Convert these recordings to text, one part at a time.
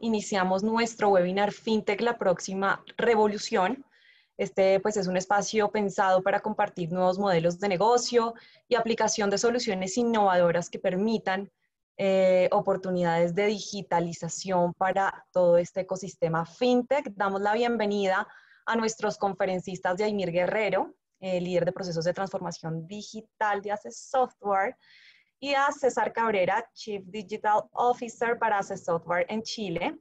iniciamos nuestro webinar FinTech, la próxima revolución. Este pues, es un espacio pensado para compartir nuevos modelos de negocio y aplicación de soluciones innovadoras que permitan eh, oportunidades de digitalización para todo este ecosistema FinTech. Damos la bienvenida a nuestros conferencistas de Aymir Guerrero, eh, líder de procesos de transformación digital de Access Software, y a César Cabrera, Chief Digital Officer para Access Software en Chile.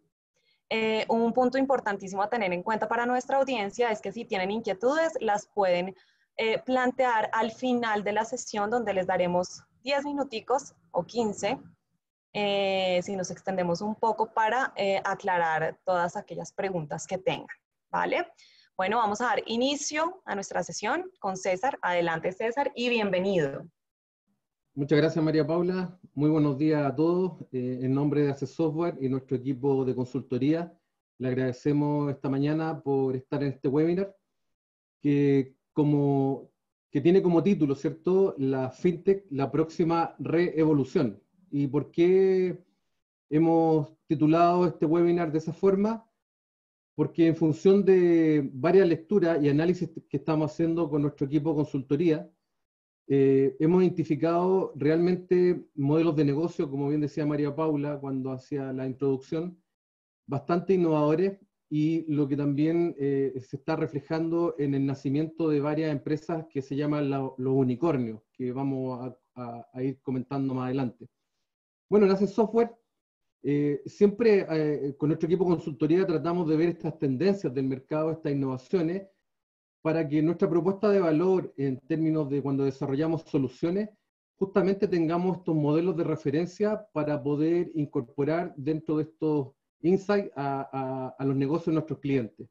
Eh, un punto importantísimo a tener en cuenta para nuestra audiencia es que si tienen inquietudes, las pueden eh, plantear al final de la sesión donde les daremos 10 minuticos o 15, eh, si nos extendemos un poco para aclarar todas aquellas preguntas que tengan, ¿vale? Bueno, vamos a dar inicio a nuestra sesión con César. Adelante, César, y bienvenido. Muchas gracias, María Paula. Muy buenos días a todos. Eh, en nombre de Access Software y nuestro equipo de consultoría, le agradecemos esta mañana por estar en este webinar, que, como, que tiene como título, ¿cierto?, la FinTech, la próxima reevolución. ¿Y por qué hemos titulado este webinar de esa forma? Porque en función de varias lecturas y análisis que estamos haciendo con nuestro equipo de consultoría, eh, hemos identificado realmente modelos de negocio, como bien decía María Paula cuando hacía la introducción, bastante innovadores y lo que también eh, se está reflejando en el nacimiento de varias empresas que se llaman los unicornios, que vamos a, ir comentando más adelante. Bueno, en Ace Software, eh, siempre con nuestro equipo de consultoría tratamos de ver estas tendencias del mercado, estas innovaciones, para que nuestra propuesta de valor en términos de cuando desarrollamos soluciones, justamente tengamos estos modelos de referencia para poder incorporar dentro de estos insights a, los negocios de nuestros clientes.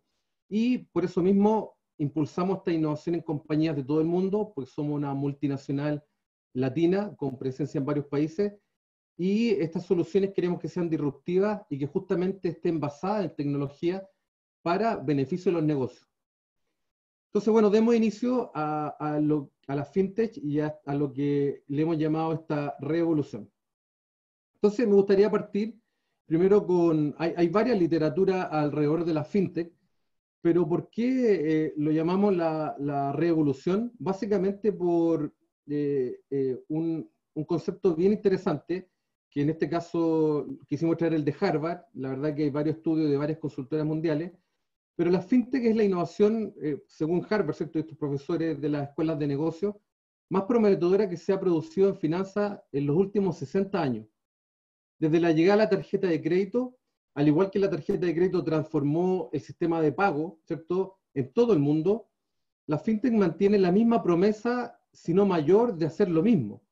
Y por eso mismo impulsamos esta innovación en compañías de todo el mundo, porque somos una multinacional latina con presencia en varios países, y estas soluciones queremos que sean disruptivas y que justamente estén basadas en tecnología para beneficio de los negocios. Entonces, bueno, demos inicio a, la fintech y a, lo que le hemos llamado esta revolución. Entonces, me gustaría partir primero con, hay, varias literaturas alrededor de la fintech, pero ¿por qué eh, lo llamamos la, revolución? Básicamente por eh, eh, un, un, concepto bien interesante, que en este caso quisimos traer el de Harvard, la verdad que hay varios estudios de varias consultoras mundiales, pero la fintech es la innovación, eh, según Harvard, ¿cierto? estos profesores de las escuelas de negocio, más prometedora que se ha producido en finanzas en los últimos 60 años. Desde la llegada a la tarjeta de crédito, al igual que la tarjeta de crédito transformó el sistema de pago, ¿cierto? En todo el mundo, la fintech mantiene la misma promesa, si no mayor, de hacer lo mismo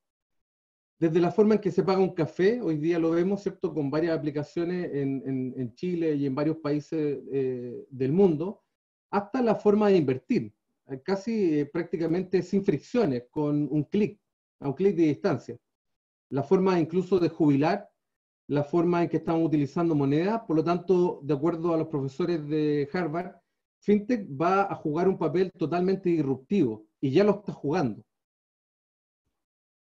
desde la forma en que se paga un café, hoy día lo vemos, ¿cierto?, con varias aplicaciones en, Chile y en varios países eh, del mundo, hasta la forma de invertir, eh, casi eh, prácticamente sin fricciones, con un clic, a un clic de distancia. La forma incluso de jubilar, la forma en que estamos utilizando moneda, por lo tanto, de acuerdo a los profesores de Harvard, FinTech va a jugar un papel totalmente disruptivo y ya lo está jugando.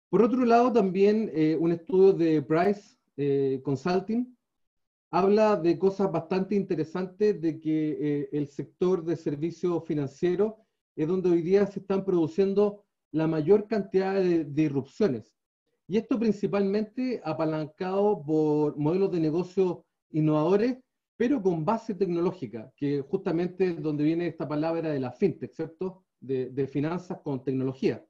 Por otro lado, también eh, un estudio de Price eh, Consulting habla de cosas bastante interesantes de que eh, el sector de servicios financieros es donde hoy día se están produciendo la mayor cantidad de, disrupciones. Y esto principalmente apalancado por modelos de negocio innovadores, pero con base tecnológica, que justamente es donde viene esta palabra de la fintech, ¿cierto? de finanzas con tecnología.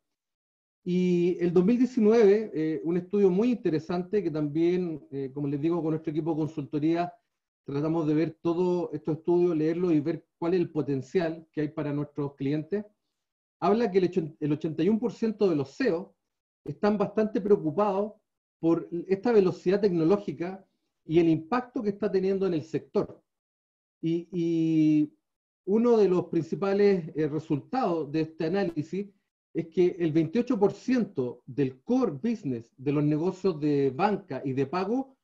Y el 2019, eh, un estudio muy interesante que también, eh, como les digo, con nuestro equipo de consultoría, tratamos de ver todos estos estudios, leerlos y ver cuál es el potencial que hay para nuestros clientes. Habla que el, el 81% de los CEO están bastante preocupados por esta velocidad tecnológica y el impacto que está teniendo en el sector. Y, y uno de los principales eh, resultados de este análisis es que el 28% del core business de los negocios de banca y de pago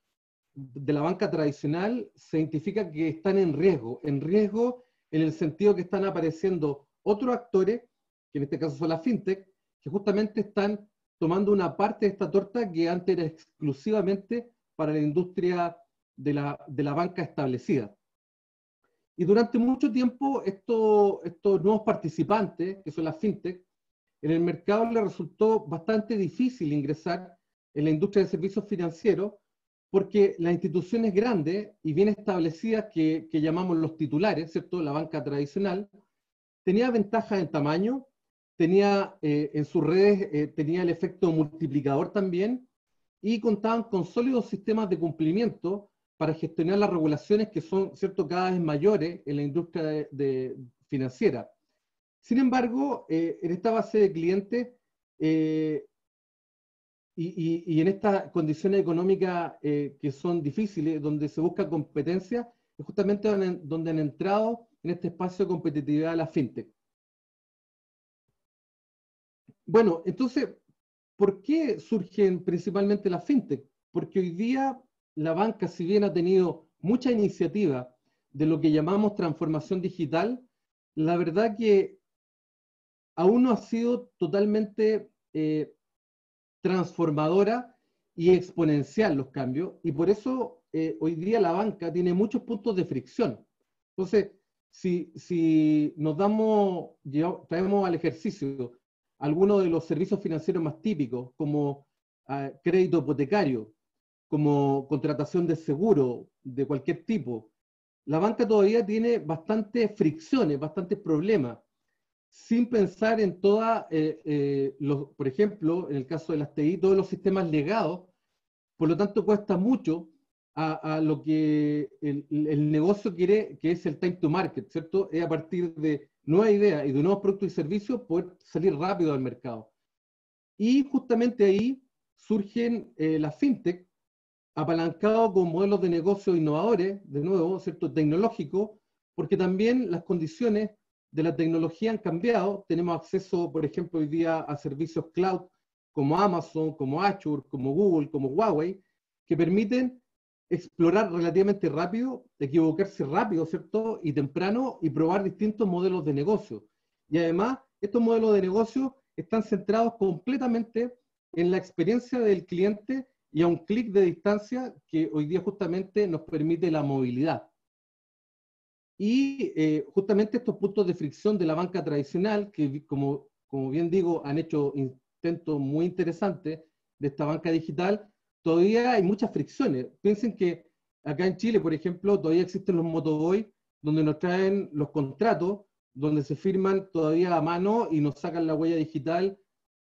de la banca tradicional se identifica que están en riesgo, en riesgo en el sentido que están apareciendo otros actores, que en este caso son las fintech, que justamente están tomando una parte de esta torta que antes era exclusivamente para la industria de la, de la banca establecida. Y durante mucho tiempo estos nuevos participantes, que son las fintech, en el mercado les resultó bastante difícil ingresar en la industria de servicios financieros porque las instituciones grandes y bien establecidas que, que llamamos los titulares, ¿cierto? La banca tradicional, tenía ventajas en tamaño, tenía eh, en sus redes, eh, tenía el efecto multiplicador también y contaban con sólidos sistemas de cumplimiento para gestionar las regulaciones que son ¿cierto? cada vez mayores en la industria de, financiera. Sin embargo, eh, en esta base de clientes eh, y, en estas condiciones económicas eh, que son difíciles, donde se busca competencia, es justamente donde, han entrado en este espacio de competitividad las fintech. Bueno, entonces, ¿por qué surgen principalmente las fintech? Porque hoy día la banca, si bien ha tenido mucha iniciativa de lo que llamamos transformación digital, la verdad que aún no ha sido totalmente eh, transformadora y exponencial los cambios, y por eso eh, hoy día la banca tiene muchos puntos de fricción. Entonces, si, si nos damos, traemos al ejercicio algunos de los servicios financieros más típicos, como ah, crédito hipotecario, como contratación de seguro de cualquier tipo, la banca todavía tiene bastantes fricciones, bastantes problemas, sin pensar en todas, eh, eh, los, por ejemplo, en el caso de las TI, todos los sistemas legados, por lo tanto cuesta mucho a, lo que el, el, negocio quiere, que es el time to market, ¿cierto? Es a partir de nuevas ideas y de nuevos productos y servicios poder salir rápido al mercado. Y justamente ahí surgen eh, las fintech, apalancado con modelos de negocio innovadores, de nuevo, ¿cierto? Tecnológicos, porque también las condiciones de la tecnología han cambiado. Tenemos acceso, por ejemplo, hoy día a servicios cloud como Amazon, como Azure, como Google, como Huawei, que permiten explorar relativamente rápido, equivocarse rápido, ¿cierto? Y temprano y probar distintos modelos de negocio. Y además, estos modelos de negocio están centrados completamente en la experiencia del cliente y a un clic de distancia que hoy día justamente nos permite la movilidad. Y eh, justamente estos puntos de fricción de la banca tradicional, que como, como bien digo, han hecho intentos muy interesantes de esta banca digital, todavía hay muchas fricciones. Piensen que acá en Chile, por ejemplo, todavía existen los motoboy, donde nos traen los contratos, donde se firman todavía a mano y nos sacan la huella digital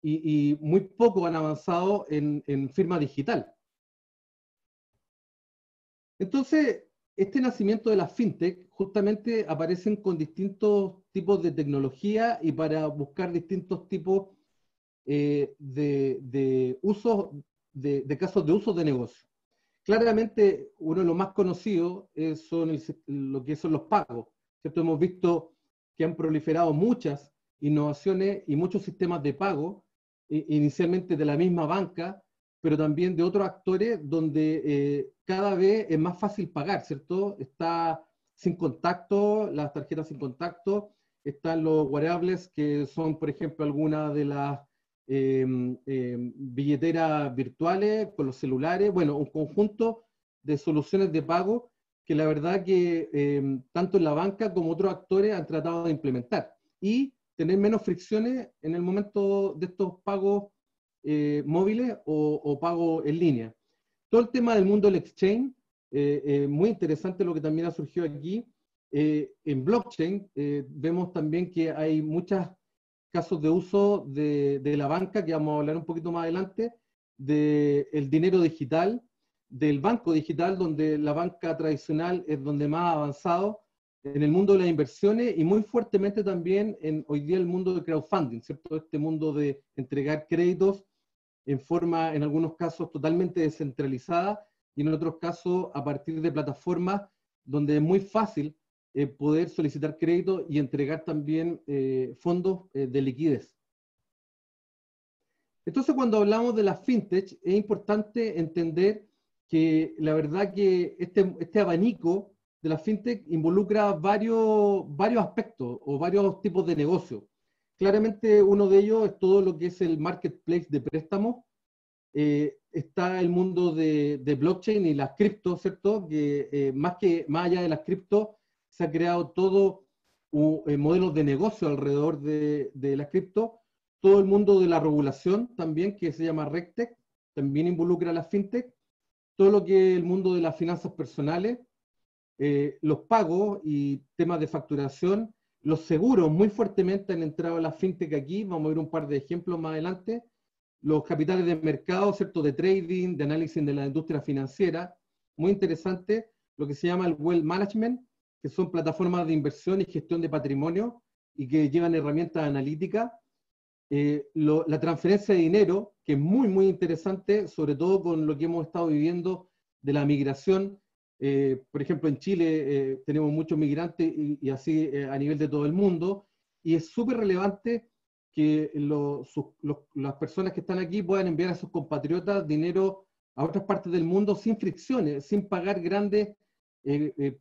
y, muy poco han avanzado en, firma digital. Entonces, este nacimiento de las fintech justamente aparecen con distintos tipos de tecnología y para buscar distintos tipos eh, de, casos de uso de negocio. Claramente, uno de los más conocidos son lo que son los pagos. ¿cierto? Hemos visto que han proliferado muchas innovaciones y muchos sistemas de pago inicialmente de la misma banca, pero también de otros actores donde eh, cada vez es más fácil pagar, ¿cierto? Está sin contacto, las tarjetas sin contacto, están los wearables que son, por ejemplo, algunas de las em, em, billeteras virtuales con los celulares, bueno, un conjunto de soluciones de pago que la verdad que em, tanto la banca como otros actores han tratado de implementar. Y tener menos fricciones en el momento de estos pagos eh, móviles o, pagos en línea. Todo el tema del mundo del exchange, eh, eh, muy interesante lo que también ha surgido aquí. en blockchain vemos también que hay muchos casos de uso de, de, la banca, que vamos a hablar un poquito más adelante, del dinero digital, del banco digital, donde la banca tradicional es donde más ha avanzado, en el mundo de las inversiones y muy fuertemente también en hoy día el mundo de crowdfunding, ¿cierto? Este mundo de entregar créditos en forma, en algunos casos, totalmente descentralizada y en otros casos a partir de plataformas donde es muy fácil eh, poder solicitar crédito y entregar también eh, fondos eh, de liquidez. Entonces, cuando hablamos de las fintech, es importante entender que la verdad que este, este abanico de la fintech involucra varios, varios aspectos o varios tipos de negocio. Claramente uno de ellos es todo lo que es el marketplace de préstamos, eh, está el mundo de, blockchain y las cripto, ¿cierto? Que eh, más, que, más allá de las cripto, se ha creado todo un eh, modelos de negocio alrededor de, de las cripto. Todo el mundo de la regulación también, que se llama RegTech, también involucra a las fintech. Todo lo que es el mundo de las finanzas personales, eh, los pagos y temas de facturación, los seguros muy fuertemente han entrado a la fintech aquí, vamos a ver un par de ejemplos más adelante, los capitales de mercado, ¿cierto? de trading, de análisis de la industria financiera, muy interesante, lo que se llama el Wealth Management, que son plataformas de inversión y gestión de patrimonio y que llevan herramientas analíticas. Eh, la transferencia de dinero, que es muy, muy interesante, sobre todo con lo que hemos estado viviendo de la migración eh, por ejemplo, en Chile eh, tenemos muchos migrantes y, así eh, a nivel de todo el mundo, y es súper relevante que las personas que están aquí puedan enviar a sus compatriotas dinero a otras partes del mundo sin fricciones, sin pagar grandes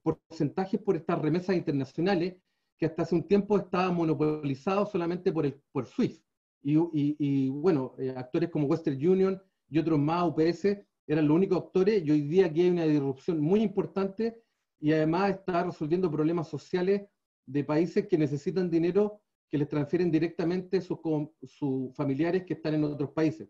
porcentajes por estas remesas internacionales que hasta hace un tiempo estaban monopolizados solamente por, el, por SWIFT. Y bueno, actores como Western Union y otros más, UPS, eran los únicos actores y hoy día aquí hay una disrupción muy importante y además está resolviendo problemas sociales de países que necesitan dinero que les transfieren directamente sus, sus familiares que están en otros países.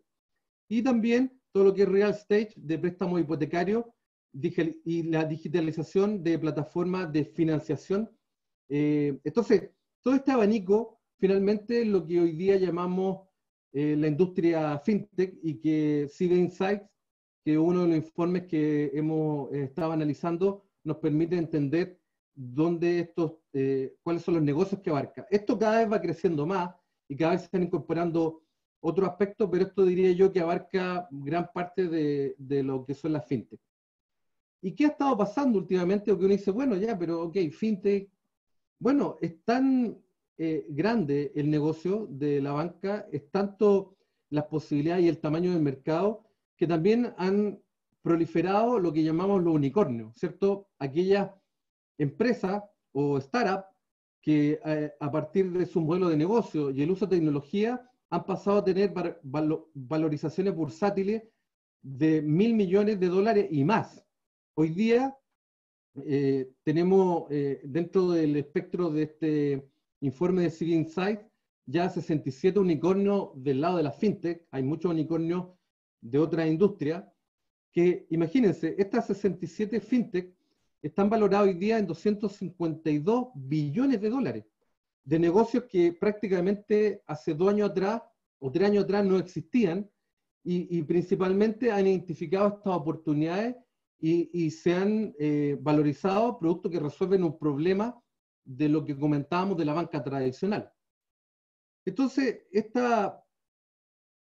Y también todo lo que es real estate de préstamos hipotecarios y la digitalización de plataformas de financiación. Eh, entonces, todo este abanico finalmente es lo que hoy día llamamos eh, la industria fintech y que sigue Insights que uno de los informes que hemos eh, estado analizando nos permite entender dónde estos, eh, cuáles son los negocios que abarca. Esto cada vez va creciendo más y cada vez se están incorporando otros aspectos, pero esto diría yo que abarca gran parte de, de lo que son las fintech. ¿Y qué ha estado pasando últimamente? O que uno dice, bueno, ya, pero ok, fintech. Bueno, es tan eh, grande el negocio de la banca, es tanto las posibilidades y el tamaño del mercado, que también han proliferado lo que llamamos los unicornios, ¿cierto? Aquellas empresas o startups que eh, a partir de su modelo de negocio y el uso de tecnología han pasado a tener valorizaciones bursátiles de mil millones de dólares y más. Hoy día eh, tenemos eh, dentro del espectro de este informe de City Insight ya 67 unicornios del lado de la fintech. Hay muchos unicornios de otra industria, que imagínense, estas 67 fintech están valoradas hoy día en 252 billones de dólares, de negocios que prácticamente hace dos años atrás o tres años atrás no existían y, principalmente han identificado estas oportunidades y, se han eh, valorizado productos que resuelven un problema de lo que comentábamos de la banca tradicional. Entonces, esta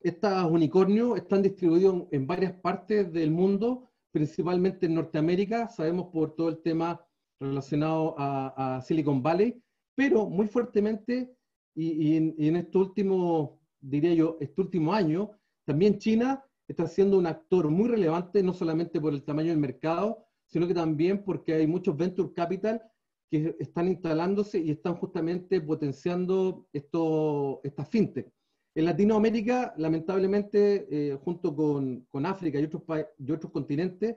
estos unicornios están distribuidos en varias partes del mundo, principalmente en Norteamérica, sabemos por todo el tema relacionado a, Silicon Valley, pero muy fuertemente, y, en, este último, diría yo, este último año, también China está siendo un actor muy relevante, no solamente por el tamaño del mercado, sino que también porque hay muchos venture capital que están instalándose y están justamente potenciando esto, estas fintech. En Latinoamérica, lamentablemente, eh, junto con, África y otros, y otros continentes,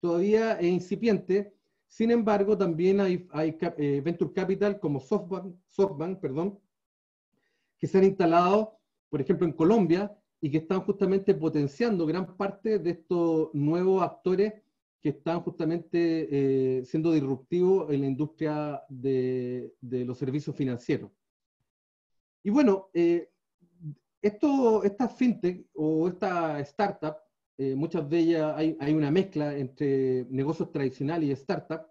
todavía es incipiente. Sin embargo, también hay, eh, Venture Capital como SoftBank, SoftBank perdón, que se han instalado, por ejemplo, en Colombia y que están justamente potenciando gran parte de estos nuevos actores que están justamente eh, siendo disruptivos en la industria de, los servicios financieros. Y bueno, esto, estas fintech o esta startup, eh, muchas de ellas hay, hay, una mezcla entre negocios tradicionales y startup,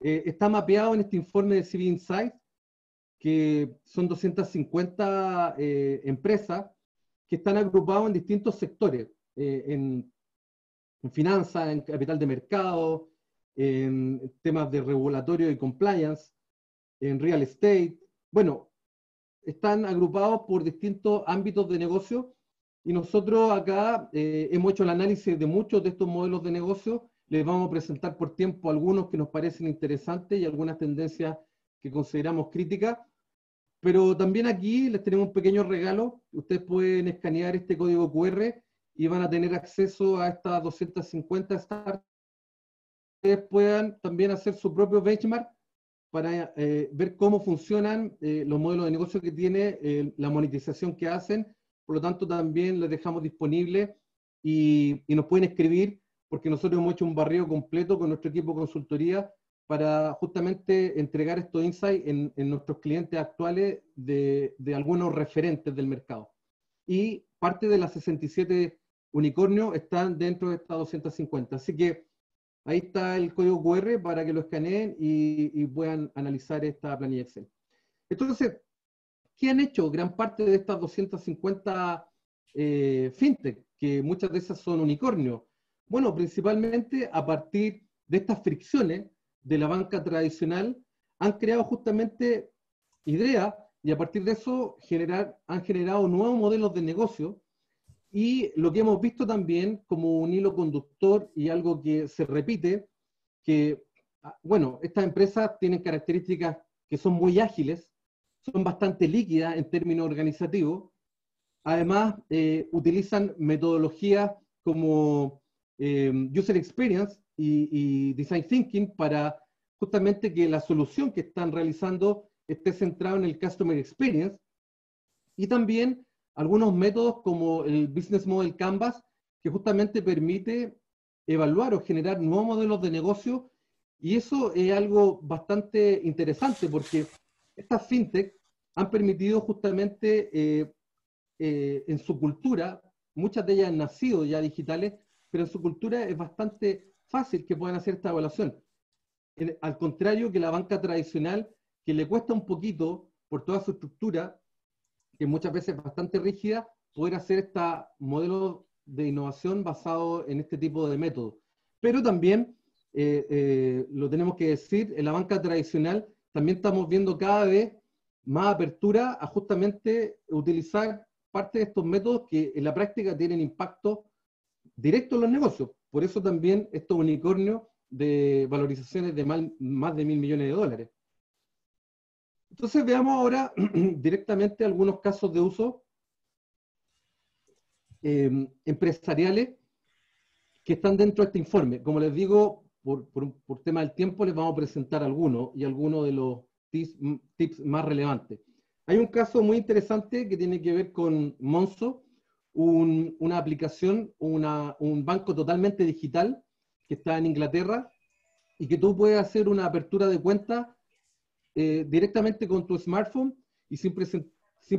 eh, está mapeado en este informe de CV Insight, que son 250 eh, empresas que están agrupadas en distintos sectores, en, en finanzas, en capital de mercado, en temas de regulatorio y compliance, en real estate. Bueno, están agrupados por distintos ámbitos de negocio y nosotros acá eh, hemos hecho el análisis de muchos de estos modelos de negocio. Les vamos a presentar por tiempo algunos que nos parecen interesantes y algunas tendencias que consideramos críticas. Pero también aquí les tenemos un pequeño regalo. Ustedes pueden escanear este código QR y van a tener acceso a estas 250 startups. Ustedes puedan también hacer su propio benchmark para eh, ver cómo funcionan eh, los modelos de negocio que tiene, eh, la monetización que hacen. Por lo tanto, también les dejamos disponible y, y, nos pueden escribir porque nosotros hemos hecho un barrio completo con nuestro equipo de consultoría para justamente entregar estos insights en, en nuestros clientes actuales de, de, algunos referentes del mercado. Y parte de las 67 unicornios están dentro de estas 250. Así que ahí está el código QR para que lo escaneen y, puedan analizar esta planilla Excel. Entonces, ¿qué han hecho gran parte de estas 250 eh, fintech? Que muchas de esas son unicornios. Bueno, principalmente a partir de estas fricciones de la banca tradicional, han creado justamente ideas y a partir de eso han generado nuevos modelos de negocio y lo que hemos visto también como un hilo conductor y algo que se repite, que, ah, bueno, estas empresas tienen características que son muy ágiles, son bastante líquidas en términos organizativos, además eh, utilizan metodologías como eh, User Experience y, y Design Thinking para justamente que la solución que están realizando esté centrada en el Customer Experience. Y también algunos métodos como el Business Model Canvas, que justamente permite evaluar o generar nuevos modelos de negocio. Y eso es algo bastante interesante porque estas fintech han permitido justamente eh, eh, en su cultura, muchas de ellas han nacido ya digitales, pero en su cultura es bastante fácil que puedan hacer esta evaluación al contrario que la banca tradicional, que le cuesta un poquito, por toda su estructura, que muchas veces es bastante rígida, poder hacer este modelo de innovación basado en este tipo de métodos. Pero también, eh, eh, lo tenemos que decir, en la banca tradicional también estamos viendo cada vez más apertura a justamente utilizar parte de estos métodos que en la práctica tienen impacto directo en los negocios. Por eso también estos unicornios de valorizaciones de más de mil millones de dólares. Entonces veamos ahora directamente algunos casos de uso eh, empresariales que están dentro de este informe. Como les digo, por, tema del tiempo les vamos a presentar algunos y algunos de los tips, más relevantes. Hay un caso muy interesante que tiene que ver con Monzo, una aplicación, un banco totalmente digital que está en Inglaterra y que tú puedes hacer una apertura de cuenta eh, directamente con tu smartphone y sin,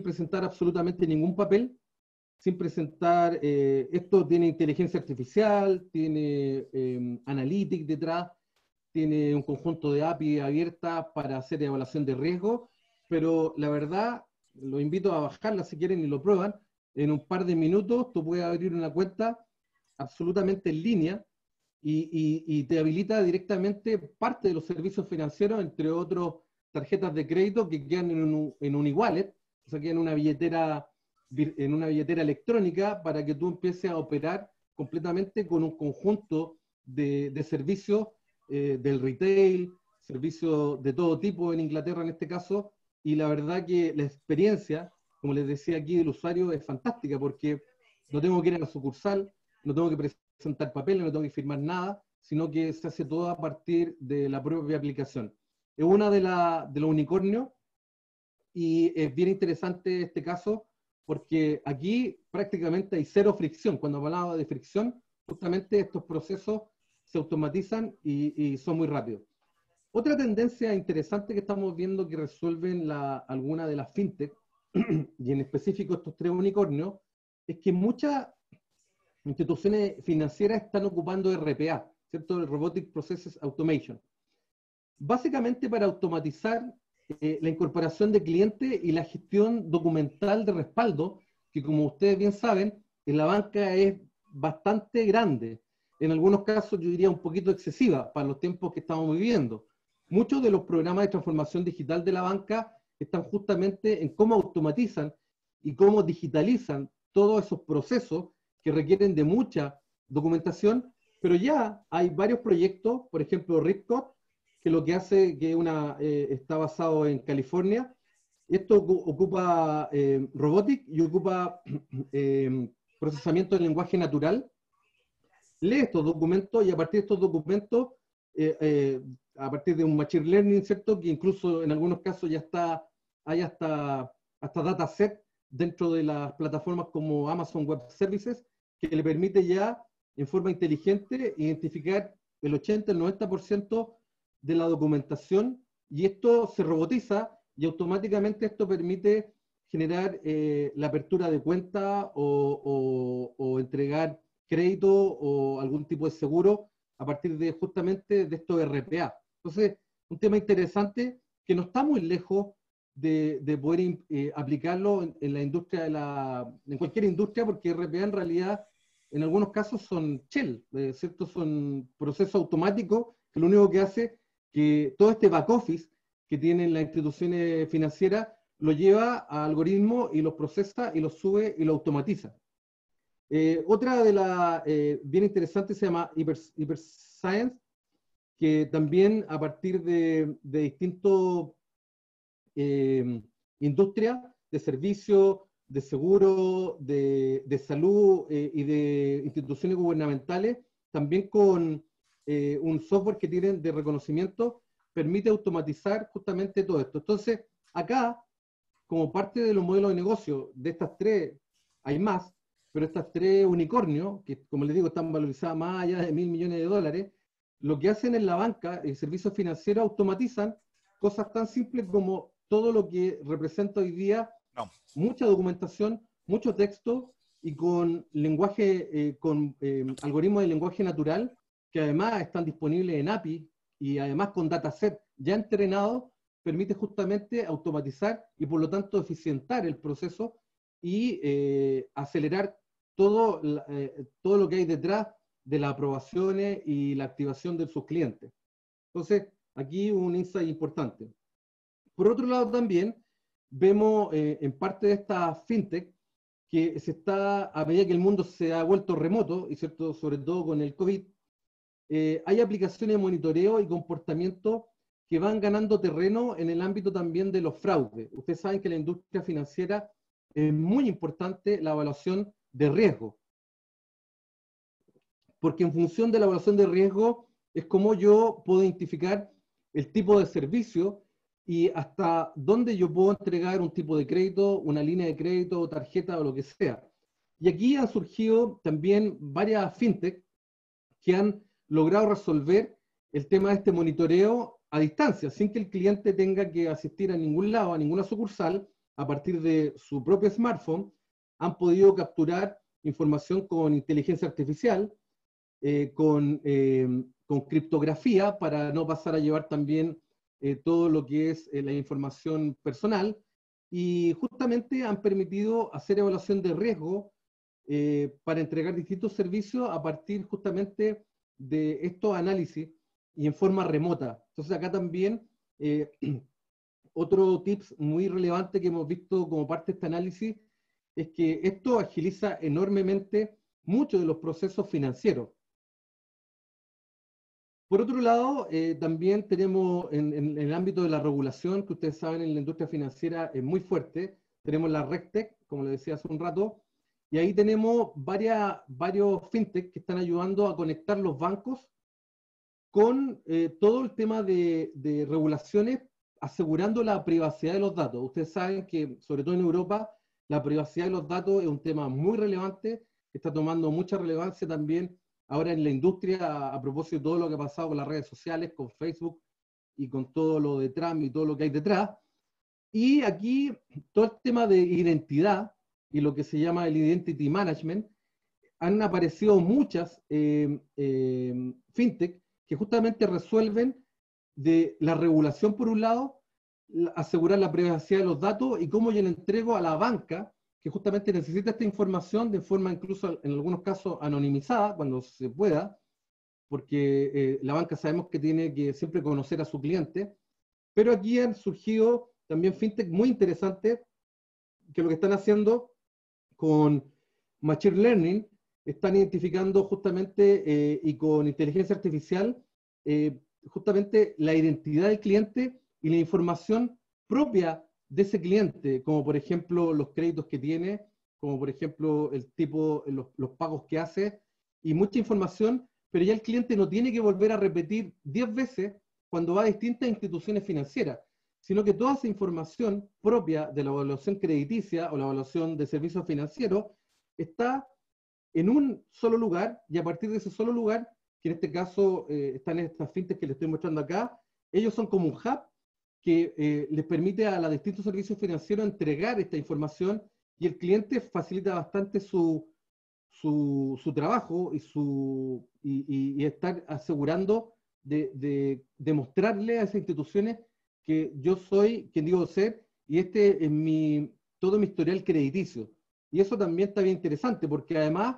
presentar absolutamente ningún papel, sin presentar, eh, esto tiene inteligencia artificial, tiene eh, analytics detrás, tiene un conjunto de API abierta para hacer evaluación de riesgo, pero la verdad, los invito a bajarla si quieren y lo prueban, en un par de minutos tú puedes abrir una cuenta absolutamente en línea y, te habilita directamente parte de los servicios financieros, entre otros tarjetas de crédito que quedan en un, en un e-wallet, o sea, quedan en una billetera en una billetera electrónica para que tú empieces a operar completamente con un conjunto de, de servicios eh, del retail, servicios de todo tipo en Inglaterra en este caso, y la verdad que la experiencia, como les decía aquí, del usuario es fantástica porque no tengo que ir a la sucursal, no tengo que presentar papeles, no tengo que firmar nada, sino que se hace todo a partir de la propia aplicación. Es una de, la, de los unicornios y es bien interesante este caso porque aquí prácticamente hay cero fricción. Cuando hablaba de fricción, justamente estos procesos se automatizan y, son muy rápidos. Otra tendencia interesante que estamos viendo que resuelven la, alguna de las fintech, y en específico estos tres unicornios, es que muchas instituciones financieras están ocupando RPA, ¿cierto? Robotic Process Automation. Básicamente para automatizar eh, la incorporación de clientes y la gestión documental de respaldo, que como ustedes bien saben, en la banca es bastante grande. En algunos casos yo diría un poquito excesiva para los tiempos que estamos viviendo. Muchos de los programas de transformación digital de la banca están justamente en cómo automatizan y cómo digitalizan todos esos procesos que requieren de mucha documentación, pero ya hay varios proyectos, por ejemplo, Ripcode, que lo que hace, que una, eh, está basado en California, esto ocupa eh, robotic y ocupa eh, procesamiento del lenguaje natural, lee estos documentos y a partir de estos documentos, eh, eh, a partir de un machine learning, ¿cierto? Que incluso en algunos casos ya está, hay hasta, hasta dataset dentro de las plataformas como Amazon Web Services, que le permite ya en forma inteligente identificar el 80, el 90% de la documentación y esto se robotiza y automáticamente esto permite generar eh, la apertura de cuenta o, entregar crédito o algún tipo de seguro a partir de justamente de estos RPA. Entonces, un tema interesante que no está muy lejos de, poder eh, aplicarlo en, la industria de la, en cualquier industria, porque RPA en realidad en algunos casos son shell, ¿cierto? Son procesos automáticos que lo único que hace que todo este back office que tienen las instituciones financieras lo lleva a algoritmos y los procesa y los sube y lo automatiza. Eh, otra de las eh, bien interesantes se llama Hyper, Science, que también a partir de, de distintos eh, industrias de servicios, de seguro, de, de salud y de instituciones gubernamentales, también con un software que tienen de reconocimiento, permite automatizar justamente todo esto. Entonces, acá como parte de los modelos de negocio de estas tres, hay más, pero estas tres unicornios, que como les digo, están valorizadas más allá de mil millones de dólares, lo que hacen en la banca, el servicio financiero, automatizan cosas tan simples como todo lo que representa hoy día mucha documentación, mucho texto y con lenguaje, eh, con eh, algoritmos de lenguaje natural que además están disponibles en API y además con dataset ya entrenado permite justamente automatizar y por lo tanto eficientar el proceso y eh, acelerar todo, eh, todo lo que hay detrás de las aprobaciones y la activación de sus clientes. Entonces, aquí un insight importante. Por otro lado también, vemos eh, en parte de esta fintech que se está, a medida que el mundo se ha vuelto remoto, y cierto, sobre todo con el COVID, hay aplicaciones de monitoreo y comportamiento que van ganando terreno en el ámbito también de los fraudes. Ustedes saben que la industria financiera es muy importante la evaluación de riesgo. Porque en función de la evaluación de riesgo es como yo puedo identificar el tipo de servicio y hasta dónde yo puedo entregar un tipo de crédito, una línea de crédito, tarjeta o lo que sea. Y aquí han surgido también varias fintech que han logrado resolver el tema de este monitoreo a distancia, sin que el cliente tenga que asistir a ningún lado, a ninguna sucursal, a partir de su propio smartphone, han podido capturar información con inteligencia artificial, eh, con, eh, con, criptografía, para no pasar a llevar también eh, todo lo que es la información personal, y justamente han permitido hacer evaluación de riesgo para entregar distintos servicios a partir justamente de estos análisis y en forma remota. Entonces acá también eh, otro tips muy relevante que hemos visto como parte de este análisis es que esto agiliza enormemente muchos de los procesos financieros. Por otro lado, eh, también tenemos en, el ámbito de la regulación, que ustedes saben en la industria financiera es muy fuerte, tenemos la RegTech, como les decía hace un rato, y ahí tenemos varias, varios fintech que están ayudando a conectar los bancos con eh, todo el tema de, regulaciones asegurando la privacidad de los datos. Ustedes saben que, sobre todo en Europa, la privacidad de los datos es un tema muy relevante, está tomando mucha relevancia también ahora en la industria a, propósito de todo lo que ha pasado con las redes sociales, con Facebook y con todo lo de Trump y todo lo que hay detrás. Y aquí todo el tema de identidad y lo que se llama el identity management, han aparecido muchas eh, eh, fintech que justamente resuelven de la regulación por un lado, asegurar la privacidad de los datos y cómo yo le entrego a la banca, que justamente necesita esta información de forma incluso en algunos casos anonimizada, cuando se pueda, porque eh, la banca sabemos que tiene que siempre conocer a su cliente, pero aquí han surgido también fintech muy interesantes, que lo que están haciendo con Machine Learning están identificando justamente eh, y con inteligencia artificial eh, justamente la identidad del cliente y la información propia de ese cliente, como por ejemplo los créditos que tiene como por ejemplo el tipo, los, los pagos que hace, y mucha información, pero ya el cliente no tiene que volver a repetir 10 veces cuando va a distintas instituciones financieras, sino que toda esa información propia de la evaluación crediticia o la evaluación de servicios financieros está en un solo lugar y a partir de ese solo lugar, que en este caso eh, están estas fintechs que les estoy mostrando acá, ellos son como un hub que eh, les permite a los distintos servicios financieros entregar esta información y el cliente facilita bastante su, su, su trabajo y, su, y, estar asegurando de, de, mostrarle a esas instituciones que yo soy quien digo ser y este es mi, todo mi historial crediticio. Y eso también está bien interesante porque además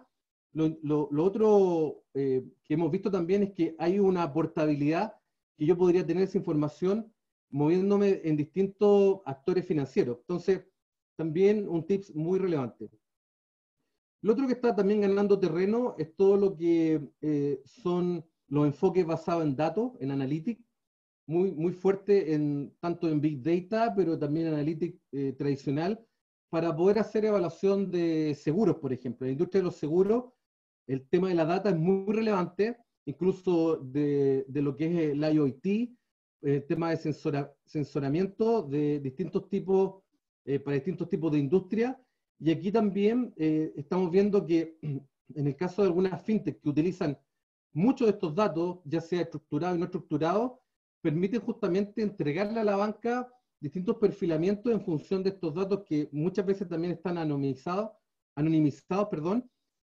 lo, lo, otro eh, que hemos visto también es que hay una portabilidad que yo podría tener esa información moviéndome en distintos actores financieros. Entonces, también un tips muy relevante. Lo otro que está también ganando terreno es todo lo que eh, son los enfoques basados en datos, en analytics, muy, muy fuerte en, tanto en Big Data, pero también en Analytics eh, tradicional, para poder hacer evaluación de seguros, por ejemplo. En la industria de los seguros, el tema de la data es muy relevante, incluso de, de lo que es el IoT, el tema de sensora, sensoramiento de distintos tipos, eh, para distintos tipos de industria. Y aquí también eh, estamos viendo que en el caso de algunas fintech que utilizan muchos de estos datos, ya sea estructurados y no estructurados, permiten justamente entregarle a la banca distintos perfilamientos en función de estos datos que muchas veces también están anonimizados,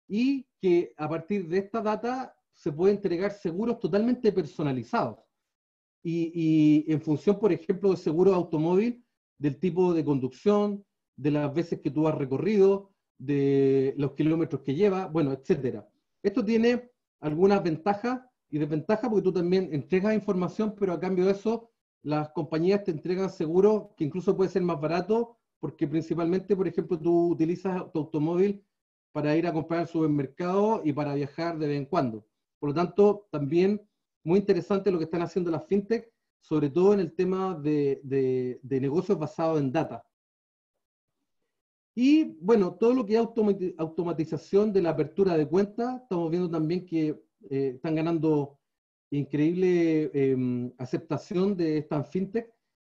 y que a partir de esta data se puede entregar seguros totalmente personalizados. Y, y en función, por ejemplo, de seguro automóvil, del tipo de conducción, de las veces que tú has recorrido, de los kilómetros que lleva, bueno, etcétera. Esto tiene algunas ventajas y desventajas porque tú también entregas información, pero a cambio de eso las compañías te entregan seguros que incluso puede ser más barato porque principalmente, por ejemplo, tú utilizas tu automóvil para ir a comprar al supermercado y para viajar de vez en cuando. Por lo tanto, también muy interesante lo que están haciendo las fintech, sobre todo en el tema de, de, de negocios basados en data. Y bueno, todo lo que es automatización de la apertura de cuentas, estamos viendo también que eh, están ganando increíble eh, aceptación de estas fintech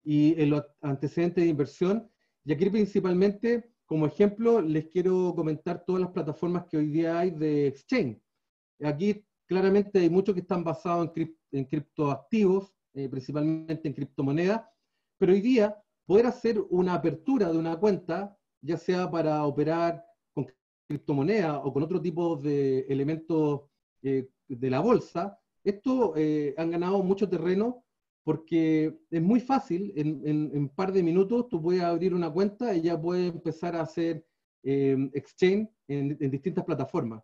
y en los antecedentes de inversión. Y aquí principalmente, como ejemplo, les quiero comentar todas las plataformas que hoy día hay de exchange. Aquí claramente hay muchos que están basados en, en criptoactivos, eh, principalmente en criptomonedas, pero hoy día poder hacer una apertura de una cuenta, ya sea para operar con criptomonedas o con otro tipo de elementos eh, de la bolsa, esto eh, han ganado mucho terreno porque es muy fácil, en, un par de minutos tú puedes abrir una cuenta y ya puedes empezar a hacer eh, exchange en, distintas plataformas.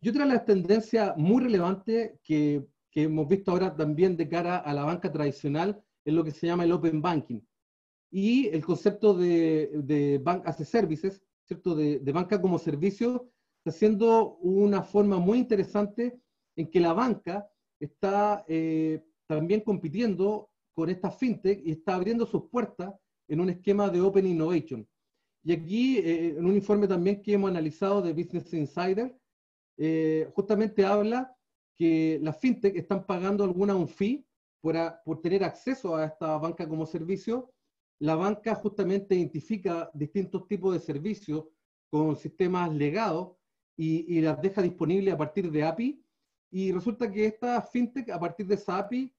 Y otra de las tendencias muy relevantes que, que, hemos visto ahora también de cara a la banca tradicional es lo que se llama el Open Banking. Y el concepto de, de Bank as a Services, ¿cierto? De, de banca como servicio, siendo una forma muy interesante en que la banca está eh, también compitiendo con estas fintech y está abriendo sus puertas en un esquema de Open Innovation. Y aquí, eh, en un informe también que hemos analizado de Business Insider, eh, justamente habla que las fintech están pagando alguna un fee por, por tener acceso a esta banca como servicio. La banca justamente identifica distintos tipos de servicios con sistemas legados y, las deja disponibles a partir de API. Y resulta que esta fintech, a partir de esa API,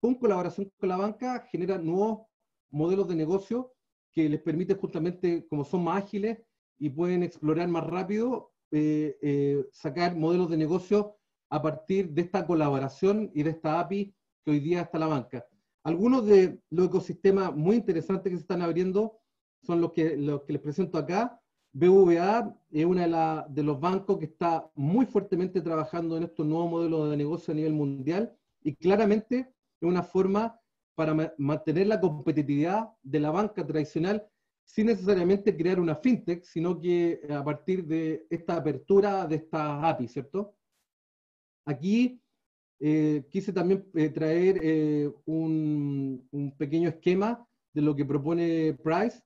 con colaboración con la banca, genera nuevos modelos de negocio que les permite justamente, como son más ágiles y pueden explorar más rápido, eh, eh, sacar modelos de negocio a partir de esta colaboración y de esta API que hoy día está la banca. Algunos de los ecosistemas muy interesantes que se están abriendo son los que, los que les presento acá. BVA es uno de, los bancos que está muy fuertemente trabajando en estos nuevos modelos de negocio a nivel mundial y claramente es una forma para mantener la competitividad de la banca tradicional sin necesariamente crear una fintech, sino que a partir de esta apertura de esta API, ¿cierto? Aquí eh, quise también eh, traer eh, un, pequeño esquema de lo que propone Price,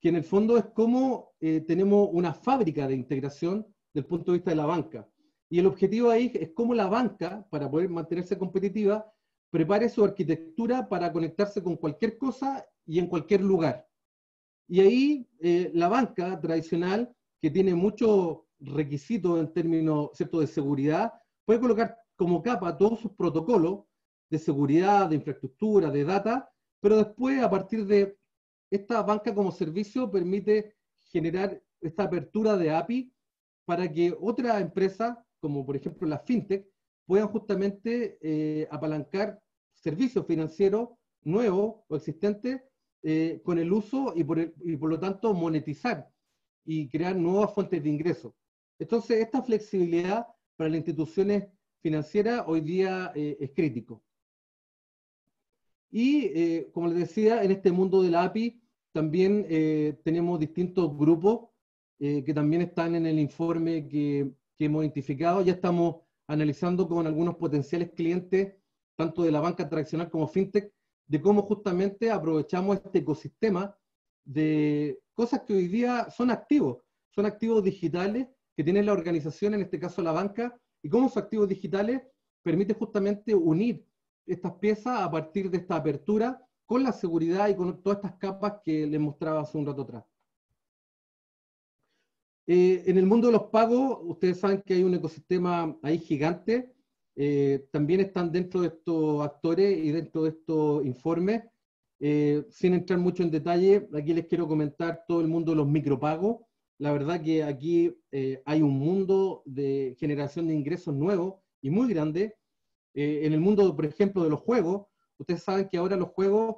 que en el fondo es como eh, tenemos una fábrica de integración del punto de vista de la banca. Y el objetivo ahí es cómo la banca, para poder mantenerse competitiva, prepare su arquitectura para conectarse con cualquier cosa y en cualquier lugar. Y ahí eh, la banca tradicional, que tiene muchos requisitos en términos ¿cierto? de seguridad, puede colocar como capa todos sus protocolos de seguridad, de infraestructura, de data, pero después a partir de esta banca como servicio permite generar esta apertura de API para que otra empresa, como por ejemplo la fintech, puedan justamente eh, apalancar servicios financieros nuevos o existentes eh, con el uso y por, y por lo tanto monetizar y crear nuevas fuentes de ingresos. Entonces, esta flexibilidad para las instituciones financieras hoy día eh, es crítico. Y, eh, como les decía, en este mundo de la API también tenemos distintos grupos que también están en el informe que, que hemos identificado. Ya estamos analizando con algunos potenciales clientes, tanto de la banca tradicional como fintech, de cómo justamente aprovechamos este ecosistema de cosas que hoy día son activos, son activos digitales que tiene la organización, en este caso la banca, y cómo esos activos digitales permiten justamente unir estas piezas a partir de esta apertura con la seguridad y con todas estas capas que les mostraba hace un rato atrás. Eh, en el mundo de los pagos, ustedes saben que hay un ecosistema ahí gigante eh, también están dentro de estos actores y dentro de estos informes. Eh, sin entrar mucho en detalle, aquí les quiero comentar todo el mundo de los micropagos. La verdad que aquí eh, hay un mundo de generación de ingresos nuevos y muy grande. En el mundo, por ejemplo, de los juegos, ustedes saben que ahora los juegos,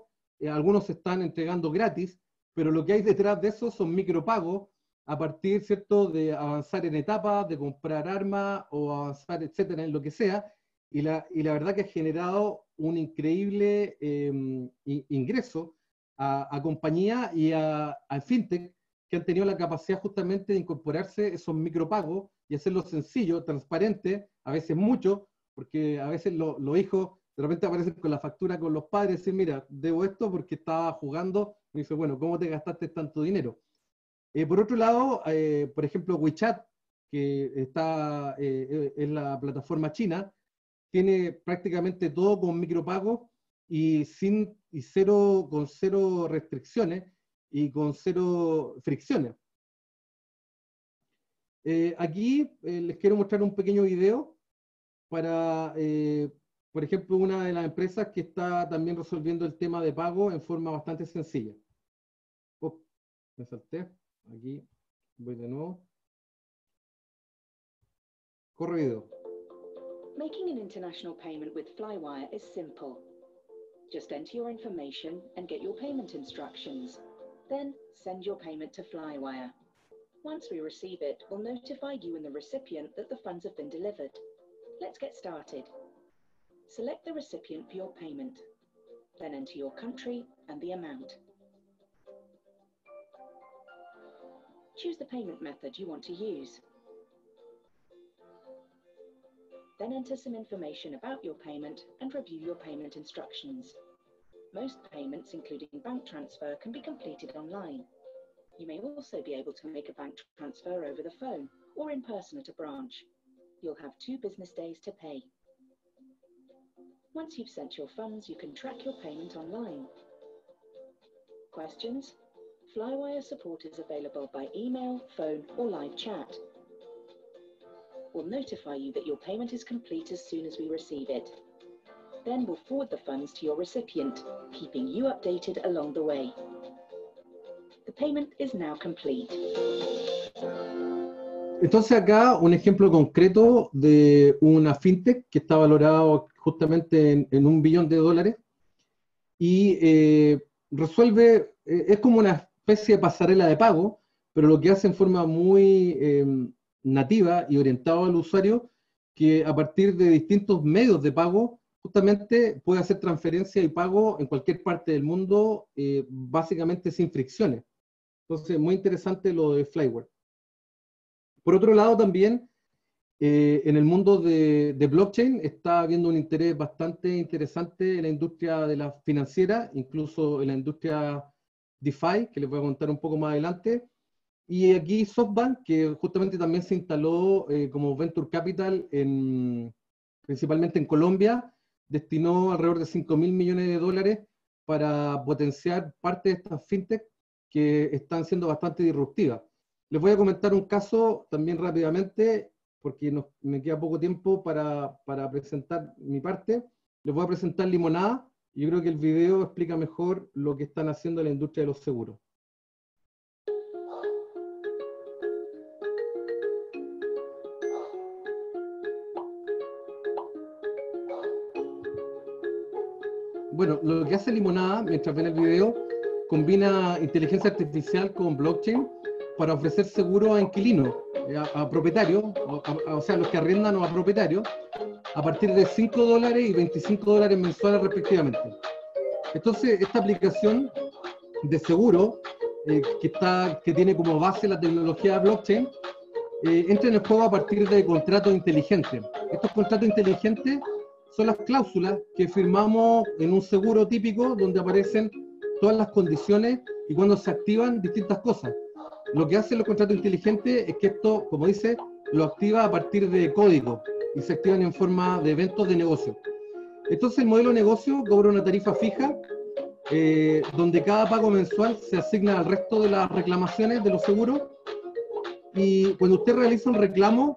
algunos se están entregando gratis, pero lo que hay detrás de eso son micropagos a partir, ¿cierto?, de avanzar en etapas, de comprar armas o avanzar, etcétera, en lo que sea. Y la, y la verdad que ha generado un increíble em, ingreso a, a compañías y a, a, fintech que han tenido la capacidad justamente de incorporarse esos micropagos y hacerlo sencillo, transparente, a veces mucho, porque a veces los hijos de repente aparecen con la factura con los padres y dicen, mira, debo esto porque estaba jugando. Y dice, bueno, ¿cómo te gastaste tanto dinero? Eh, por otro lado, eh, por ejemplo, WeChat, que está eh, en la plataforma china, tiene prácticamente todo con micropago y, sin, y cero, con cero restricciones y con cero fricciones. aquí les quiero mostrar un pequeño video para, por ejemplo, una de las empresas que está también resolviendo el tema de pago en forma bastante sencilla. Oh, me salté. Aquí voy de nuevo. Corre video. Making an international payment with Flywire is simple. Just enter your information and get your payment instructions. Then send your payment to Flywire. Once we receive it, we'll notify you and the recipient that the funds have been delivered. Let's get started. Select the recipient for your payment. Then enter your country and the amount. Choose the payment method you want to use. Then enter some information about your payment and review your payment instructions. Most payments, including bank transfer, can be completed online. You may also be able to make a bank transfer over the phone or in person at a branch. You'll have two business days to pay. Once you've sent your funds, you can track your payment online. Questions? Flywire support is available by email, phone, or live chat. We'll notify you that your payment is complete as soon as we receive it. Then we'll forward the funds to your recipient, keeping you updated along the way. The payment is now complete. Entonces acá un ejemplo concreto de una fintech que está valorado justamente en, un billón de dólares y eh, resuelve, eh, es como una especie de pasarela de pago, pero lo que hace en forma muy eh, nativa y orientada al usuario, que a partir de distintos medios de pago, justamente puede hacer transferencia y pago en cualquier parte del mundo, básicamente sin fricciones. Entonces, muy interesante lo de Flyware. Por otro lado, también eh, en el mundo de, de, blockchain está habiendo un interés bastante interesante en la industria de la financiera, incluso en la industria DeFi, que les voy a contar un poco más adelante. Y aquí SoftBank, que justamente también se instaló eh, como Venture Capital en, principalmente en Colombia, destinó alrededor de 5 mil millones de dólares para potenciar parte de estas fintech que están siendo bastante disruptivas. Les voy a comentar un caso también rápidamente, porque me queda poco tiempo para, presentar mi parte. Les voy a presentar Limonada. Yo creo que el video explica mejor lo que están haciendo en la industria de los seguros. Bueno, lo que hace Limonada, mientras ven el video, combina inteligencia artificial con blockchain para ofrecer seguro a inquilinos, eh, a, propietarios, o sea, a los que arrendan o a propietarios, a partir de 5 dólares y 25 dólares mensuales respectivamente. Entonces, esta aplicación de seguro, eh, que, está, que tiene como base la tecnología blockchain, eh, entra en el juego a partir de contratos inteligentes. Estos contratos inteligentes son las cláusulas que firmamos en un seguro típico donde aparecen todas las condiciones y cuando se activan distintas cosas. Lo que hacen los contratos inteligentes es que esto, como dice, lo activa a partir de código y se activan en forma de eventos de negocio. Entonces el modelo de negocio cobra una tarifa fija eh, donde cada pago mensual se asigna al resto de las reclamaciones de los seguros. Y cuando usted realiza un reclamo,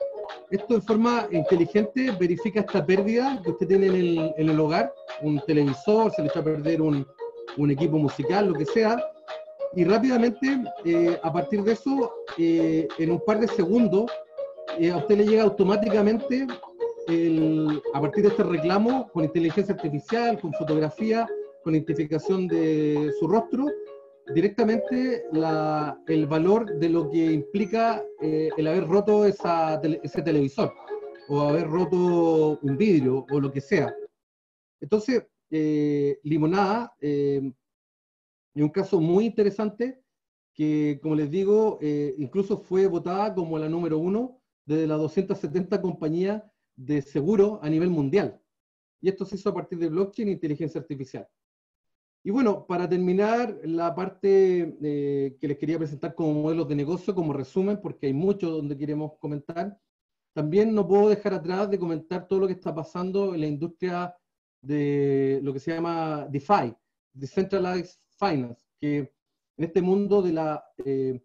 esto en forma inteligente verifica esta pérdida que usted tiene en el, hogar, un televisor, se le echa a perder un, equipo musical, lo que sea, y rápidamente, eh, a partir de eso, eh, en un par de segundos, eh, a usted le llega automáticamente, a partir de este reclamo, con inteligencia artificial, con fotografía, con identificación de su rostro, directamente el valor de lo que implica eh, el haber roto ese televisor o haber roto un vidrio o lo que sea. Entonces, eh, Limonada eh, es un caso muy interesante que, como les digo, incluso fue votada como la número uno de las 270 compañías de seguro a nivel mundial. Y esto se hizo a partir de blockchain e inteligencia artificial. Y bueno, para terminar la parte eh, que les quería presentar como modelos de negocio, como resumen, porque hay mucho donde queremos comentar, también no puedo dejar atrás de comentar todo lo que está pasando en la industria de lo que se llama DeFi, Decentralized Finance, que en este mundo de la eh,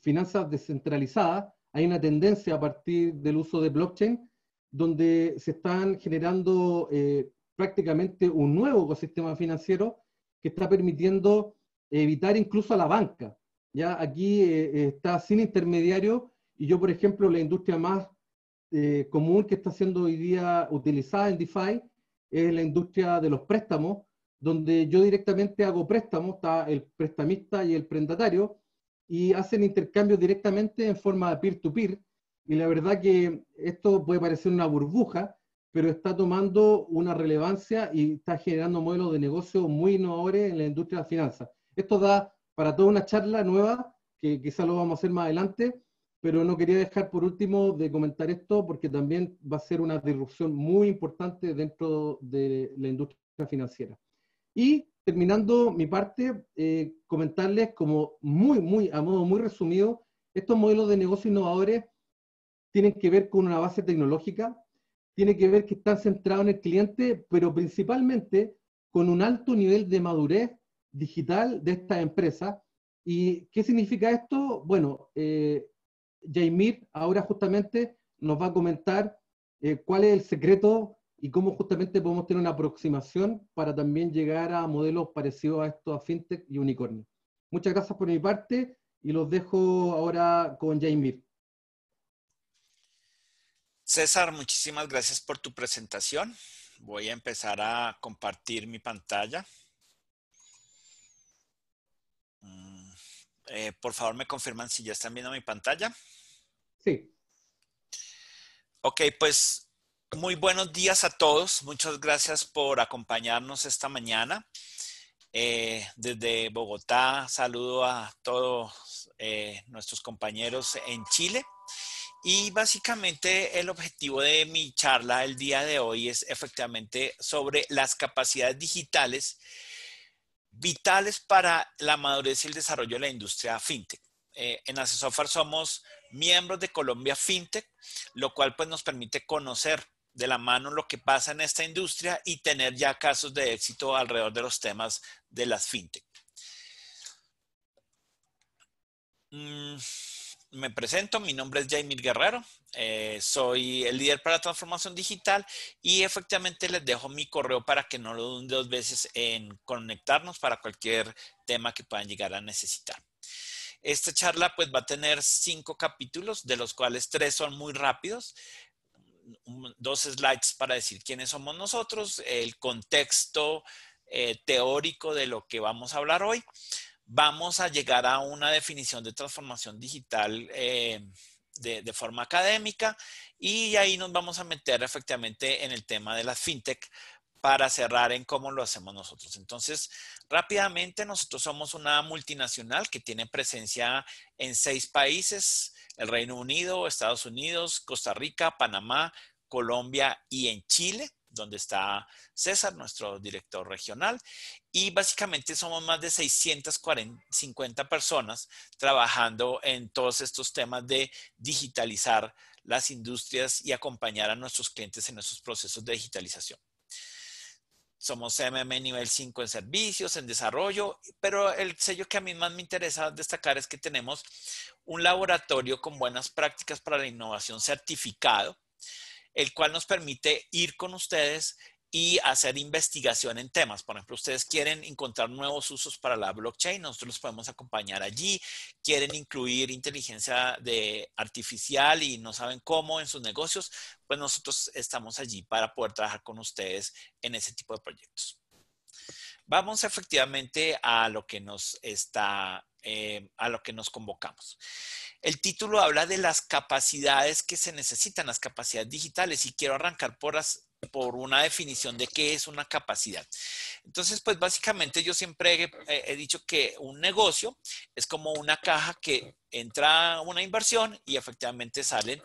finanzas descentralizadas hay una tendencia a partir del uso de blockchain, donde se están generando eh, prácticamente un nuevo ecosistema financiero que está permitiendo evitar incluso a la banca. Ya aquí eh, está sin intermediario y yo, por ejemplo, la industria más eh, común que está siendo hoy día utilizada en DeFi es la industria de los préstamos, donde yo directamente hago préstamos, está el prestamista y el prendatario, y hacen intercambios directamente en forma peer-to-peer. -peer, y la verdad que esto puede parecer una burbuja, pero está tomando una relevancia y está generando modelos de negocio muy innovadores en la industria de las finanzas. Esto da para toda una charla nueva, que quizá lo vamos a hacer más adelante, pero no quería dejar por último de comentar esto porque también va a ser una disrupción muy importante dentro de la industria financiera. Y terminando mi parte, eh, comentarles como muy, muy, a modo muy resumido, estos modelos de negocio innovadores tienen que ver con una base tecnológica, tiene que ver que están centrados en el cliente, pero principalmente con un alto nivel de madurez digital de esta empresa. ¿Y qué significa esto? Bueno, eh, Jaimir ahora justamente nos va a comentar eh, cuál es el secreto y cómo justamente podemos tener una aproximación para también llegar a modelos parecidos a estos a FinTech y Unicornio. Muchas gracias por mi parte y los dejo ahora con Jaimir. César, muchísimas gracias por tu presentación. Voy a empezar a compartir mi pantalla. Mm, eh, por favor, me confirman si ya están viendo mi pantalla. Sí. Ok, pues muy buenos días a todos. Muchas gracias por acompañarnos esta mañana. Eh, desde Bogotá, saludo a todos eh, nuestros compañeros en Chile. Y básicamente el objetivo de mi charla el día de hoy es efectivamente sobre las capacidades digitales vitales para la madurez y el desarrollo de la industria fintech. Eh, en Asesofar somos miembros de Colombia Fintech, lo cual pues nos permite conocer de la mano lo que pasa en esta industria y tener ya casos de éxito alrededor de los temas de las fintech. Mm, me presento, mi nombre es Jaimir Guerrero, eh, soy el líder para transformación digital y efectivamente les dejo mi correo para que no lo duden dos veces en conectarnos para cualquier tema que puedan llegar a necesitar. Esta charla pues va a tener cinco capítulos, de los cuales tres son muy rápidos. Dos slides para decir quiénes somos nosotros, el contexto eh, teórico de lo que vamos a hablar hoy. Vamos a llegar a una definición de transformación digital eh, de, de, forma académica y ahí nos vamos a meter efectivamente en el tema de las fintech para cerrar en cómo lo hacemos nosotros. Entonces, rápidamente, nosotros somos una multinacional que tiene presencia en seis países, el Reino Unido, Estados Unidos, Costa Rica, Panamá, Colombia y en Chile, donde está César, nuestro director regional. Y básicamente somos más de 650 personas trabajando en todos estos temas de digitalizar las industrias y acompañar a nuestros clientes en esos procesos de digitalización somos CMM nivel 5 en servicios, en desarrollo, pero el sello que a mí más me interesa destacar es que tenemos un laboratorio con buenas prácticas para la innovación certificado, el cual nos permite ir con ustedes y hacer investigación en temas. Por ejemplo, ustedes quieren encontrar nuevos usos para la blockchain, nosotros los podemos acompañar allí. Quieren incluir inteligencia de artificial y no saben cómo en sus negocios, pues nosotros estamos allí para poder trabajar con ustedes en ese tipo de proyectos. Vamos efectivamente a lo que nos está, eh, a lo que nos convocamos. El título habla de las capacidades que se necesitan, las capacidades digitales, y quiero arrancar por las por una definición de qué es una capacidad. Entonces, pues básicamente yo siempre he, dicho que un negocio es como una caja que entra una inversión y efectivamente salen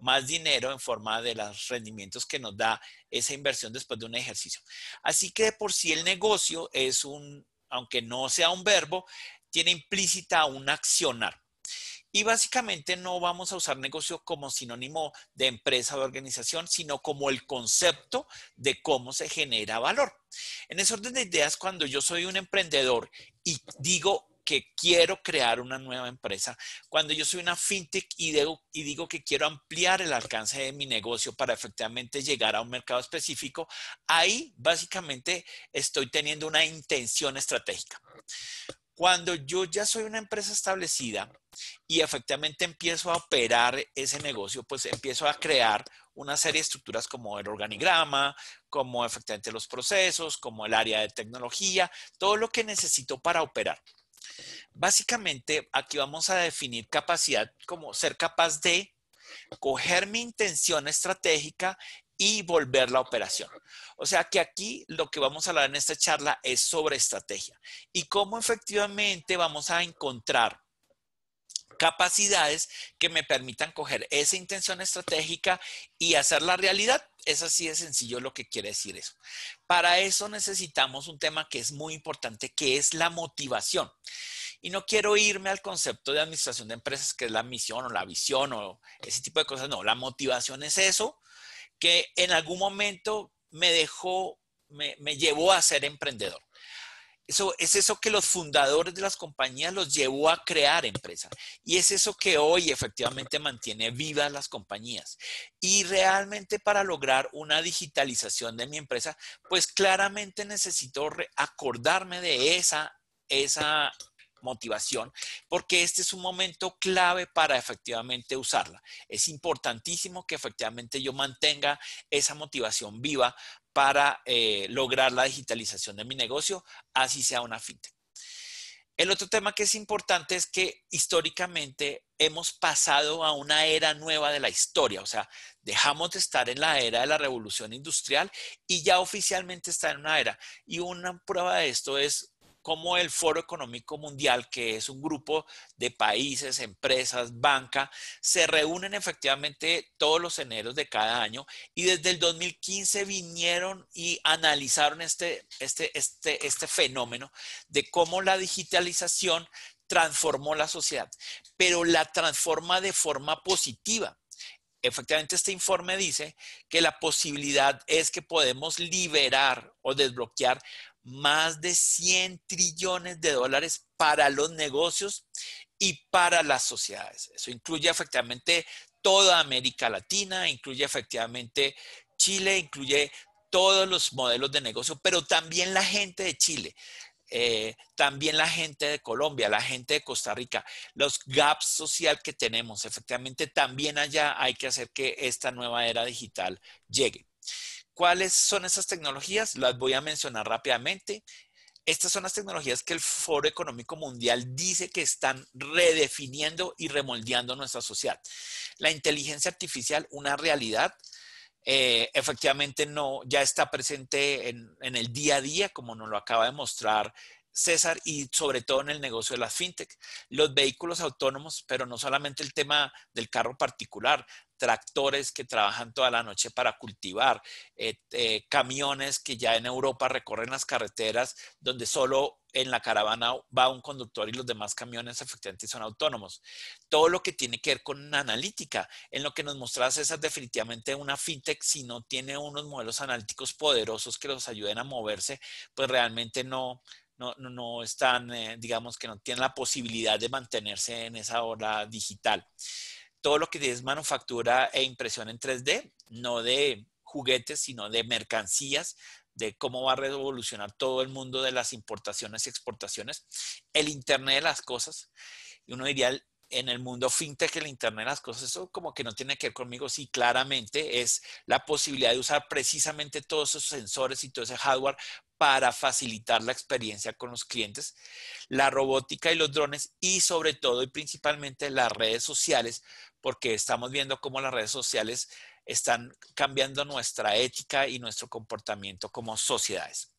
más dinero en forma de los rendimientos que nos da esa inversión después de un ejercicio. Así que de por sí el negocio es un, aunque no sea un verbo, tiene implícita un accionar. Y básicamente no vamos a usar negocio como sinónimo de empresa o organización, sino como el concepto de cómo se genera valor. En ese orden de ideas, cuando yo soy un emprendedor y digo que quiero crear una nueva empresa, cuando yo soy una fintech y y digo que quiero ampliar el alcance de mi negocio para efectivamente llegar a un mercado específico, ahí básicamente estoy teniendo una intención estratégica. Cuando yo ya soy una empresa establecida y efectivamente empiezo a operar ese negocio, pues empiezo a crear una serie de estructuras como el organigrama, como efectivamente los procesos, como el área de tecnología, todo lo que necesito para operar. Básicamente, aquí vamos a definir capacidad como ser capaz de coger mi intención estratégica y volver la operación. O sea que aquí lo que vamos a hablar en esta charla es sobre estrategia y cómo efectivamente vamos a encontrar capacidades que me permitan coger esa intención estratégica y hacer la realidad. Es así de sencillo lo que quiere decir eso. Para eso necesitamos un tema que es muy importante, que es la motivación. Y no quiero irme al concepto de administración de empresas, que es la misión o la visión o ese tipo de cosas. No, la motivación es eso que en algún momento me dejó, me, llevó a ser emprendedor. Eso, es eso que los fundadores de las compañías los llevó a crear empresas. Y es eso que hoy efectivamente mantiene vivas las compañías. Y realmente para lograr una digitalización de mi empresa, pues claramente necesito acordarme de esa, esa motivación, porque este es un momento clave para efectivamente usarla. Es importantísimo que efectivamente yo mantenga esa motivación viva para eh, lograr la digitalización de mi negocio, así sea una fintech. El otro tema que es importante es que históricamente hemos pasado a una era nueva de la historia, o sea, dejamos de estar en la era de la revolución industrial y ya oficialmente está en una era. Y una prueba de esto es cómo el Foro Económico Mundial, que es un grupo de países, empresas, banca, se reúnen efectivamente todos los eneros de cada año y desde el 2015 vinieron y analizaron este, este, este, este fenómeno de cómo la digitalización transformó la sociedad, pero la transforma de forma positiva. Efectivamente este informe dice que la posibilidad es que podemos liberar o desbloquear más de 100 trillones de dólares para los negocios y para las sociedades. Eso incluye efectivamente toda América Latina, incluye efectivamente Chile, incluye todos los modelos de negocio, pero también la gente de Chile. Eh, también la gente de Colombia, la gente de Costa Rica, los gaps social que tenemos, efectivamente también allá hay que hacer que esta nueva era digital llegue. ¿Cuáles son esas tecnologías? Las voy a mencionar rápidamente. Estas son las tecnologías que el Foro Económico Mundial dice que están redefiniendo y remoldeando nuestra sociedad. La inteligencia artificial, una realidad, eh, efectivamente no, ya está presente en, en, el día a día, como nos lo acaba de mostrar César, y sobre todo en el negocio de las fintech. Los vehículos autónomos, pero no solamente el tema del carro particular, tractores que trabajan toda la noche para cultivar, eh, eh, camiones que ya en Europa recorren las carreteras donde solo en la caravana va un conductor y los demás camiones efectivamente son autónomos. Todo lo que tiene que ver con analítica, en lo que nos mostraba César, definitivamente una fintech, si no tiene unos modelos analíticos poderosos que los ayuden a moverse, pues realmente no, no, están, eh, digamos que no tienen la posibilidad de mantenerse en esa hora digital todo lo que es manufactura e impresión en 3D, no de juguetes, sino de mercancías, de cómo va a revolucionar todo el mundo de las importaciones y exportaciones, el Internet de las cosas. Uno diría, en el mundo fintech, el Internet las cosas, eso como que no tiene que ver conmigo, sí, claramente es la posibilidad de usar precisamente todos esos sensores y todo ese hardware para facilitar la experiencia con los clientes, la robótica y los drones y sobre todo y principalmente las redes sociales, porque estamos viendo cómo las redes sociales están cambiando nuestra ética y nuestro comportamiento como sociedades.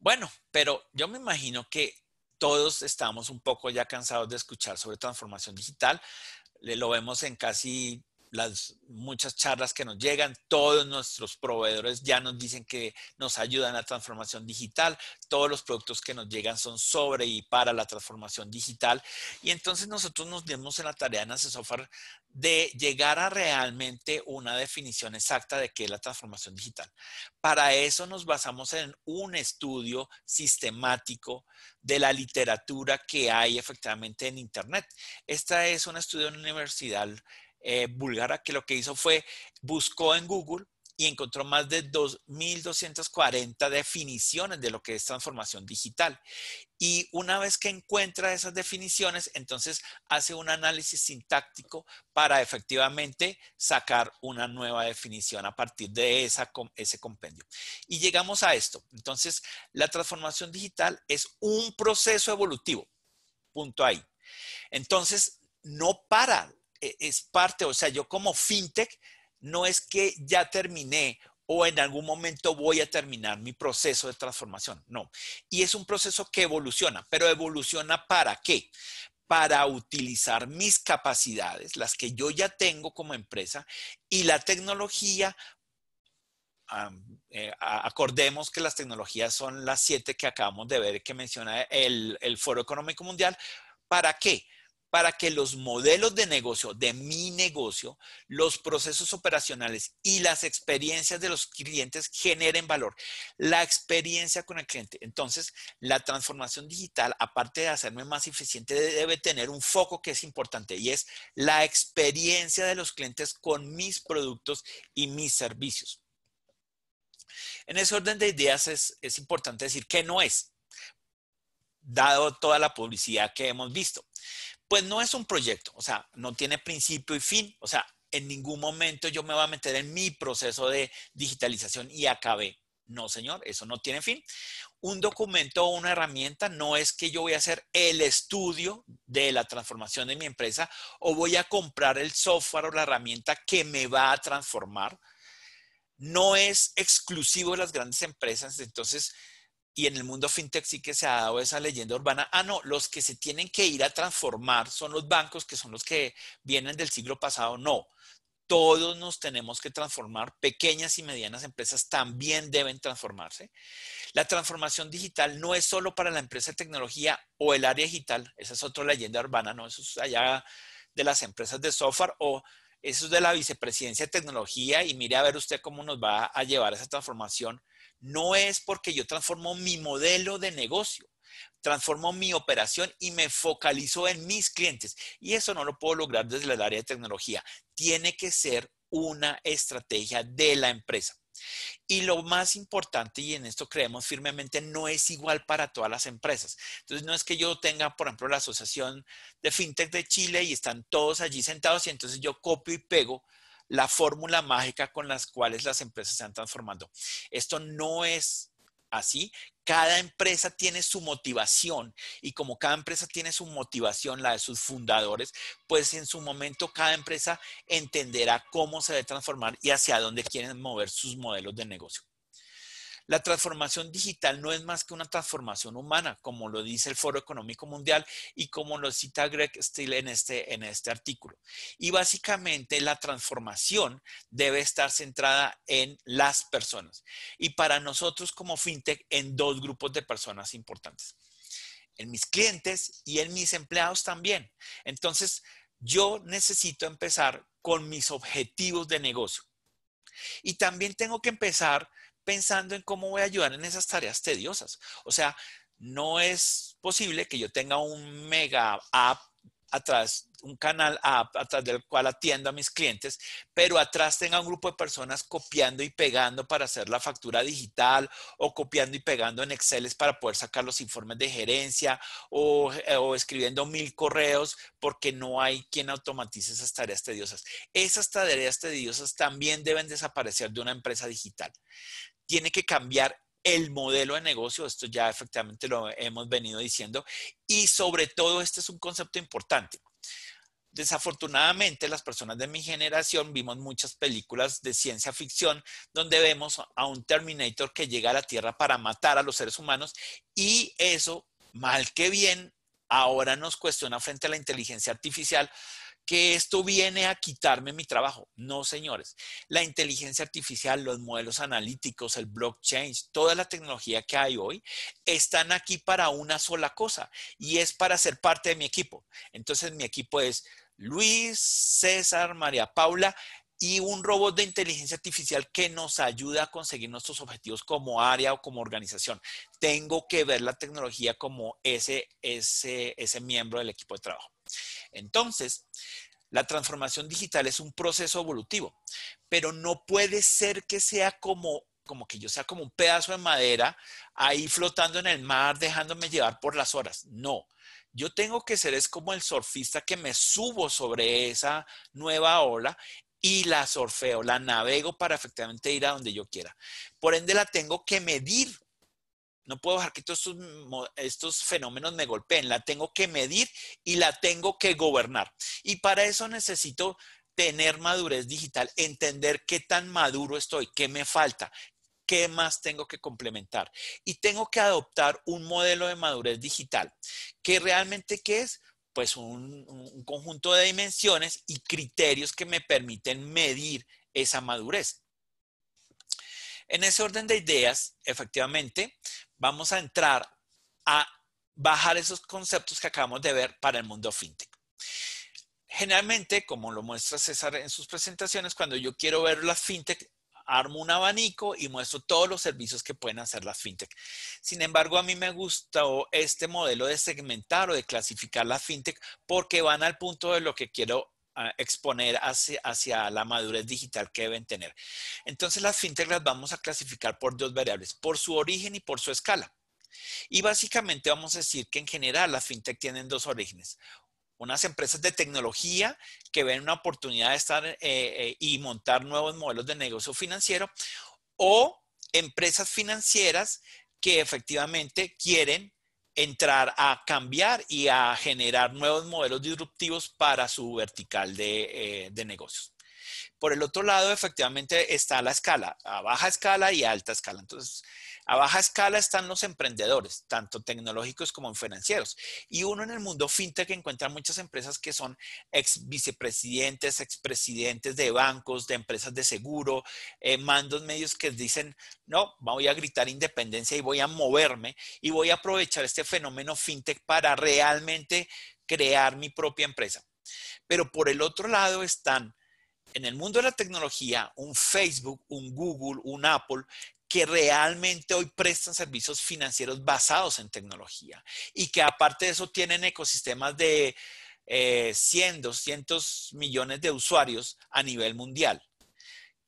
Bueno, pero yo me imagino que todos estamos un poco ya cansados de escuchar sobre transformación digital. Lo vemos en casi las muchas charlas que nos llegan, todos nuestros proveedores ya nos dicen que nos ayudan a la transformación digital, todos los productos que nos llegan son sobre y para la transformación digital. Y entonces nosotros nos dimos en la tarea en Software de llegar a realmente una definición exacta de qué es la transformación digital. Para eso nos basamos en un estudio sistemático de la literatura que hay efectivamente en Internet. Esta es un estudio universidad eh, búlgara que lo que hizo fue buscó en Google y encontró más de 2.240 definiciones de lo que es transformación digital. Y una vez que encuentra esas definiciones, entonces hace un análisis sintáctico para efectivamente sacar una nueva definición a partir de esa, ese compendio. Y llegamos a esto. Entonces, la transformación digital es un proceso evolutivo. Punto ahí. Entonces, no para es parte, o sea, yo como fintech no es que ya terminé o en algún momento voy a terminar mi proceso de transformación, no. Y es un proceso que evoluciona, pero evoluciona para qué? Para utilizar mis capacidades, las que yo ya tengo como empresa, y la tecnología eh, acordemos que las tecnologías son las siete que acabamos de ver que menciona el Foro Económico Mundial. ¿Para qué? Para que los modelos de negocio de mi negocio, los procesos operacionales y las experiencias de los clientes generen valor. La experiencia con el cliente. Entonces, la transformación digital, aparte de hacerme más eficiente, debe tener un foco que es importante y es la experiencia de los clientes con mis productos y mis servicios. En ese orden de ideas es, es importante decir que no es, dado toda la publicidad que hemos visto pues no es un proyecto, o sea, no tiene principio y fin, o sea, en ningún momento yo me voy a meter en mi proceso de digitalización y acabé. No, señor, eso no tiene fin. Un documento o una herramienta no es que yo voy a hacer el estudio de la transformación de mi empresa o voy a comprar el software o la herramienta que me va a transformar. No es exclusivo de las grandes empresas, entonces y en el mundo fintech sí que se ha dado esa leyenda urbana. Ah, no, los que se tienen que ir a transformar son los bancos, que son los que vienen del siglo pasado. No, todos nos tenemos que transformar. Pequeñas y medianas empresas también deben transformarse. La transformación digital no es solo para la empresa de tecnología o el área digital. Esa es otra leyenda urbana, ¿no? Eso es allá de las empresas de software o eso es de la vicepresidencia de tecnología y mire a ver usted cómo nos va a llevar esa transformación no es porque yo transformo mi modelo de negocio, transformo mi operación y me focalizo en mis clientes. Y eso no lo puedo lograr desde el área de tecnología. Tiene que ser una estrategia de la empresa. Y lo más importante, y en esto creemos firmemente, no es igual para todas las empresas. Entonces, no es que yo tenga, por ejemplo, la Asociación de FinTech de Chile y están todos allí sentados y entonces yo copio y pego la fórmula mágica con las cuales las empresas se están transformando. Esto no es así. Cada empresa tiene su motivación y como cada empresa tiene su motivación, la de sus fundadores, pues en su momento cada empresa entenderá cómo se debe transformar y hacia dónde quieren mover sus modelos de negocio. La transformación digital no es más que una transformación humana, como lo dice el Foro Económico Mundial y como lo cita Greg Steele en este, en este artículo. Y básicamente la transformación debe estar centrada en las personas. Y para nosotros como FinTech, en dos grupos de personas importantes. En mis clientes y en mis empleados también. Entonces, yo necesito empezar con mis objetivos de negocio. Y también tengo que empezar pensando en cómo voy a ayudar en esas tareas tediosas. O sea, no es posible que yo tenga un mega app atrás, un canal app atrás del cual atiendo a mis clientes, pero atrás tenga un grupo de personas copiando y pegando para hacer la factura digital o copiando y pegando en Excel para poder sacar los informes de gerencia o, eh, o escribiendo mil correos porque no hay quien automatice esas tareas tediosas. Esas tareas tediosas también deben desaparecer de una empresa digital tiene que cambiar el modelo de negocio, esto ya efectivamente lo hemos venido diciendo, y sobre todo este es un concepto importante. Desafortunadamente, las personas de mi generación vimos muchas películas de ciencia ficción donde vemos a un Terminator que llega a la Tierra para matar a los seres humanos y eso, mal que bien, ahora nos cuestiona frente a la inteligencia artificial que esto viene a quitarme mi trabajo. No, señores. La inteligencia artificial, los modelos analíticos, el blockchain, toda la tecnología que hay hoy, están aquí para una sola cosa y es para ser parte de mi equipo. Entonces, mi equipo es Luis, César, María Paula y un robot de inteligencia artificial que nos ayuda a conseguir nuestros objetivos como área o como organización. Tengo que ver la tecnología como ese, ese, ese miembro del equipo de trabajo. Entonces, la transformación digital es un proceso evolutivo, pero no puede ser que sea como como que yo sea como un pedazo de madera ahí flotando en el mar, dejándome llevar por las horas. No, yo tengo que ser es como el surfista que me subo sobre esa nueva ola y la surfeo, la navego para efectivamente ir a donde yo quiera. Por ende, la tengo que medir no puedo dejar que todos estos, fenómenos me golpeen. La tengo que medir y la tengo que gobernar. Y para eso necesito tener madurez digital, entender qué tan maduro estoy, qué me falta, qué más tengo que complementar. Y tengo que adoptar un modelo de madurez digital, que realmente qué es? Pues un, un conjunto de dimensiones y criterios que me permiten medir esa madurez. En ese orden de ideas, efectivamente, vamos a entrar a bajar esos conceptos que acabamos de ver para el mundo fintech. Generalmente, como lo muestra César en sus presentaciones, cuando yo quiero ver las fintech, armo un abanico y muestro todos los servicios que pueden hacer las fintech. Sin embargo, a mí me gustó este modelo de segmentar o de clasificar las fintech porque van al punto de lo que quiero exponer hacia, hacia, la madurez digital que deben tener. Entonces, las fintech las vamos a clasificar por dos variables, por su origen y por su escala. Y básicamente vamos a decir que en general las fintech tienen dos orígenes. Unas empresas de tecnología que ven una oportunidad de estar eh, eh, y montar nuevos modelos de negocio financiero o empresas financieras que efectivamente quieren entrar a cambiar y a generar nuevos modelos disruptivos para su vertical de, eh, de negocios. Por el otro lado, efectivamente, está la escala, a baja escala y alta escala. Entonces, A baja escala están los emprendedores, tanto tecnológicos como financieros. Y uno en el mundo fintech encuentra muchas empresas que son ex vicepresidentes, expresidentes de bancos, de empresas de seguro, eh, mandos medios que dicen, no, voy a gritar independencia y voy a moverme y voy a aprovechar este fenómeno fintech para realmente crear mi propia empresa. Pero por el otro lado están en el mundo de la tecnología un Facebook, un Google, un Apple que realmente hoy prestan servicios financieros basados en tecnología y que aparte de eso tienen ecosistemas de 100, eh, 200 millones de usuarios a nivel mundial.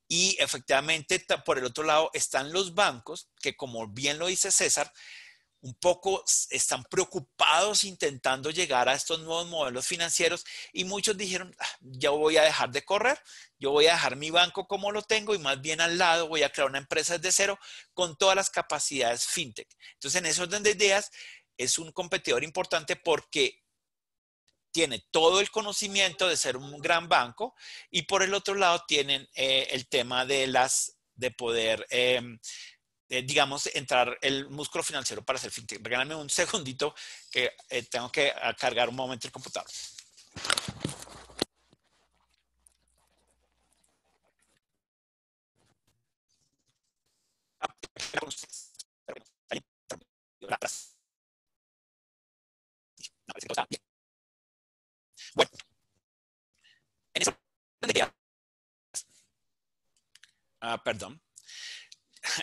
Y efectivamente, por el otro lado, están los bancos que, como bien lo dice César, un poco están preocupados intentando llegar a estos nuevos modelos financieros y muchos dijeron, ah, ya voy a dejar de correr, yo voy a dejar mi banco como lo tengo y más bien al lado voy a crear una empresa desde cero con todas las capacidades fintech. Entonces, en ese orden de ideas, es un competidor importante porque tiene todo el conocimiento de ser un gran banco y por el otro lado tienen eh, el tema de las de poder em, eh, digamos, entrar el músculo financiero para hacer fintech. Regálame un segundito que eh, tengo que cargar un momento el computador. Bueno, en eso, ah, perdón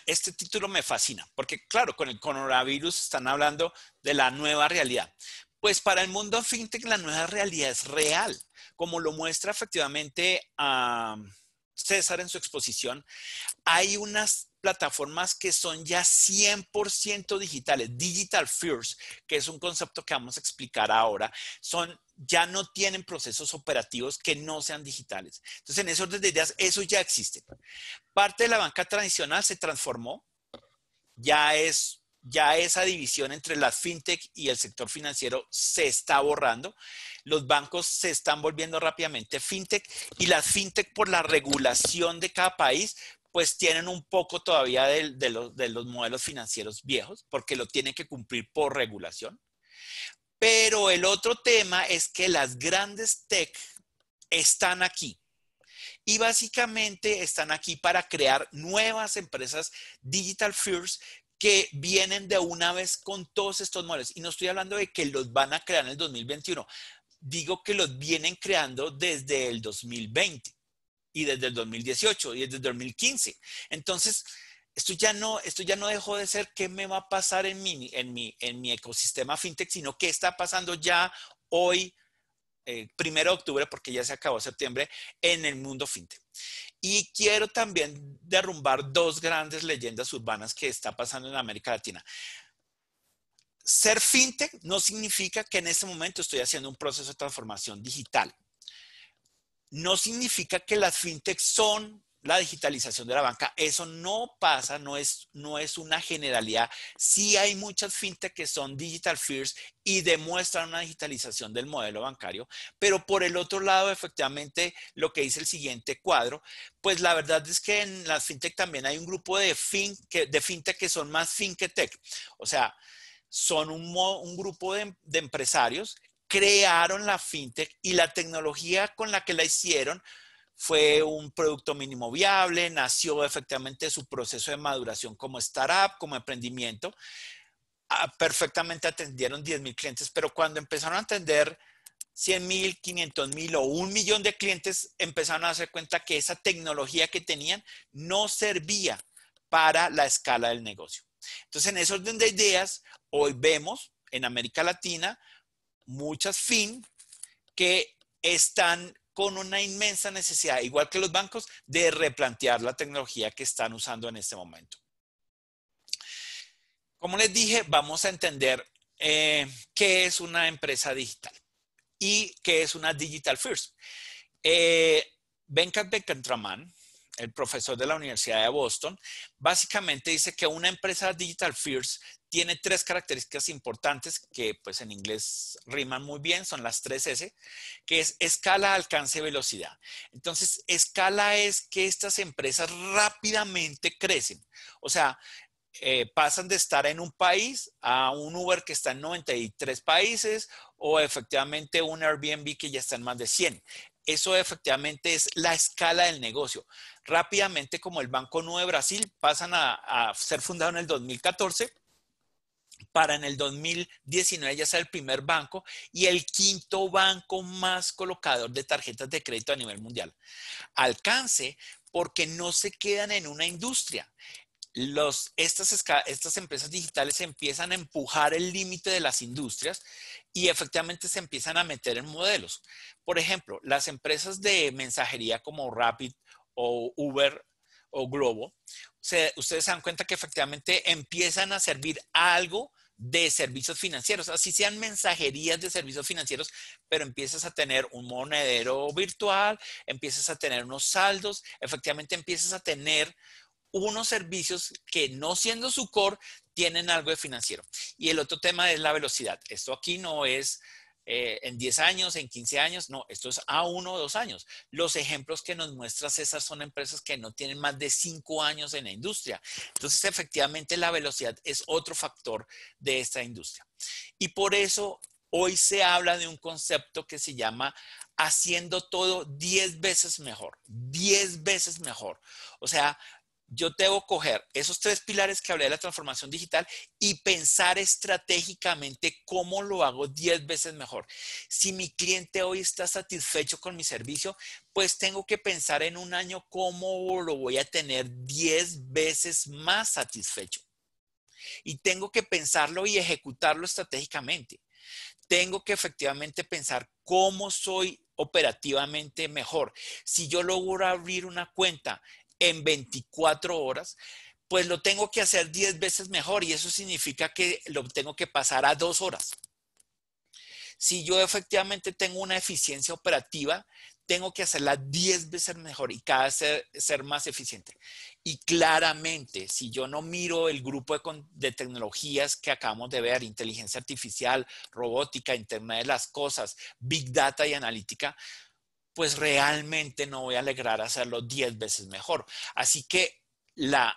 este título me fascina, porque claro, con el coronavirus están hablando de la nueva realidad. Pues para el mundo fintech la nueva realidad es real, como lo muestra efectivamente César en su exposición. Hay unas plataformas que son ya 100% digitales, digital first, que es un concepto que vamos a explicar ahora, son ya no tienen procesos operativos que no sean digitales. Entonces, en esos orden de ideas, eso ya existe. Parte de la banca tradicional se transformó, ya es ya esa división entre la fintech y el sector financiero se está borrando. Los bancos se están volviendo rápidamente fintech y las fintech por la regulación de cada país pues tienen un poco todavía de, los, modelos financieros viejos, porque lo tienen que cumplir por regulación. Pero el otro tema es que las grandes tech están aquí. Y básicamente están aquí para crear nuevas empresas digital first que vienen de una vez con todos estos modelos. Y no estoy hablando de que los van a crear en el 2021. Digo que los vienen creando desde el 2020 y desde el 2018 y desde el 2015. Entonces, esto ya no, esto ya no dejó de ser qué me va a pasar en mi, en mi, en mi ecosistema fintech, sino qué está pasando ya hoy, eh, primero de octubre, porque ya se acabó septiembre, en el mundo fintech. Y quiero también derrumbar dos grandes leyendas urbanas que está pasando en América Latina. Ser fintech no significa que en este momento estoy haciendo un proceso de transformación digital no significa que las fintechs son la digitalización de la banca. Eso no pasa, no es, no es una generalidad. Sí hay muchas fintech que son digital first y demuestran una digitalización del modelo bancario, pero por el otro lado, efectivamente, lo que dice el siguiente cuadro, pues la verdad es que en las fintech también hay un grupo de, fin, que, de fintech que son más fin que tech. O sea, son un, grupo de empresarios crearon la fintech y la tecnología con la que la hicieron fue un producto mínimo viable, nació efectivamente su proceso de maduración como startup, como emprendimiento. Ah, perfectamente atendieron 10 mil clientes, pero cuando empezaron a atender 100 mil, 500 mil o un millón de clientes, empezaron a darse cuenta que esa tecnología que tenían no servía para la escala del negocio. Entonces, en orden de ideas, hoy vemos en América Latina muchas fin que están con una inmensa necesidad, igual que los bancos, de replantear la tecnología que están usando en este momento. Como les dije, vamos a entender eh, qué es una empresa digital y qué es una digital first. Eh, Venkat Venkatraman, el profesor de la Universidad de Boston, básicamente dice que una empresa digital first tiene tres características importantes que pues en inglés riman muy bien, son las tres S, que es escala, alcance, velocidad. Entonces, escala es que estas empresas rápidamente crecen. O sea, eh, pasan de estar en un país a un Uber que está en 93 países o efectivamente un Airbnb que ya está en más de 100. Eso efectivamente es la escala del negocio. Rápidamente, como el Banco Nuevo de Brasil, pasan a, ser fundado en el 2014 para en el 2019 ya ser el primer banco y el quinto banco más colocador de tarjetas de crédito a nivel mundial. Alcance porque no se quedan en una industria. Estas empresas digitales empiezan a empujar el límite de las industrias y efectivamente se empiezan a meter en modelos. Por ejemplo, las empresas de mensajería como Rapid o Uber o Globo, ustedes se dan cuenta que efectivamente empiezan a servir algo de servicios financieros, así sean mensajerías de servicios financieros, pero empiezas a tener un monedero virtual, empiezas a tener unos saldos, efectivamente empiezas a tener unos servicios que no siendo su core tienen algo de financiero. Y el otro tema es la velocidad. Esto aquí no es eh, en 10 años, en 15 años, no, esto es a uno o dos años. Los ejemplos que nos muestra César son empresas que no tienen más de 5 años en la industria. Entonces, efectivamente, la velocidad es otro factor de esta industria. Y por eso hoy se habla de un concepto que se llama haciendo todo 10 veces mejor, 10 veces mejor. O sea, yo debo coger esos tres pilares que hablé de la transformación digital y pensar estratégicamente cómo lo hago 10 veces mejor. Si mi cliente hoy está satisfecho con mi servicio, pues tengo que pensar en un año cómo lo voy a tener 10 veces más satisfecho. Y tengo que pensarlo y ejecutarlo estratégicamente. Tengo que efectivamente pensar cómo soy operativamente mejor. Si yo logro abrir una cuenta en 24 horas, pues lo tengo que hacer 10 veces mejor y eso significa que lo tengo que pasar a dos horas. Si yo efectivamente tengo una eficiencia operativa, tengo que hacerla 10 veces mejor y cada ser, ser, más eficiente. Y claramente, si yo no miro el grupo de, de, tecnologías que acabamos de ver, inteligencia artificial, robótica, Internet de las Cosas, Big Data y analítica, pues realmente no voy a lograr hacerlo 10 veces mejor. Así que la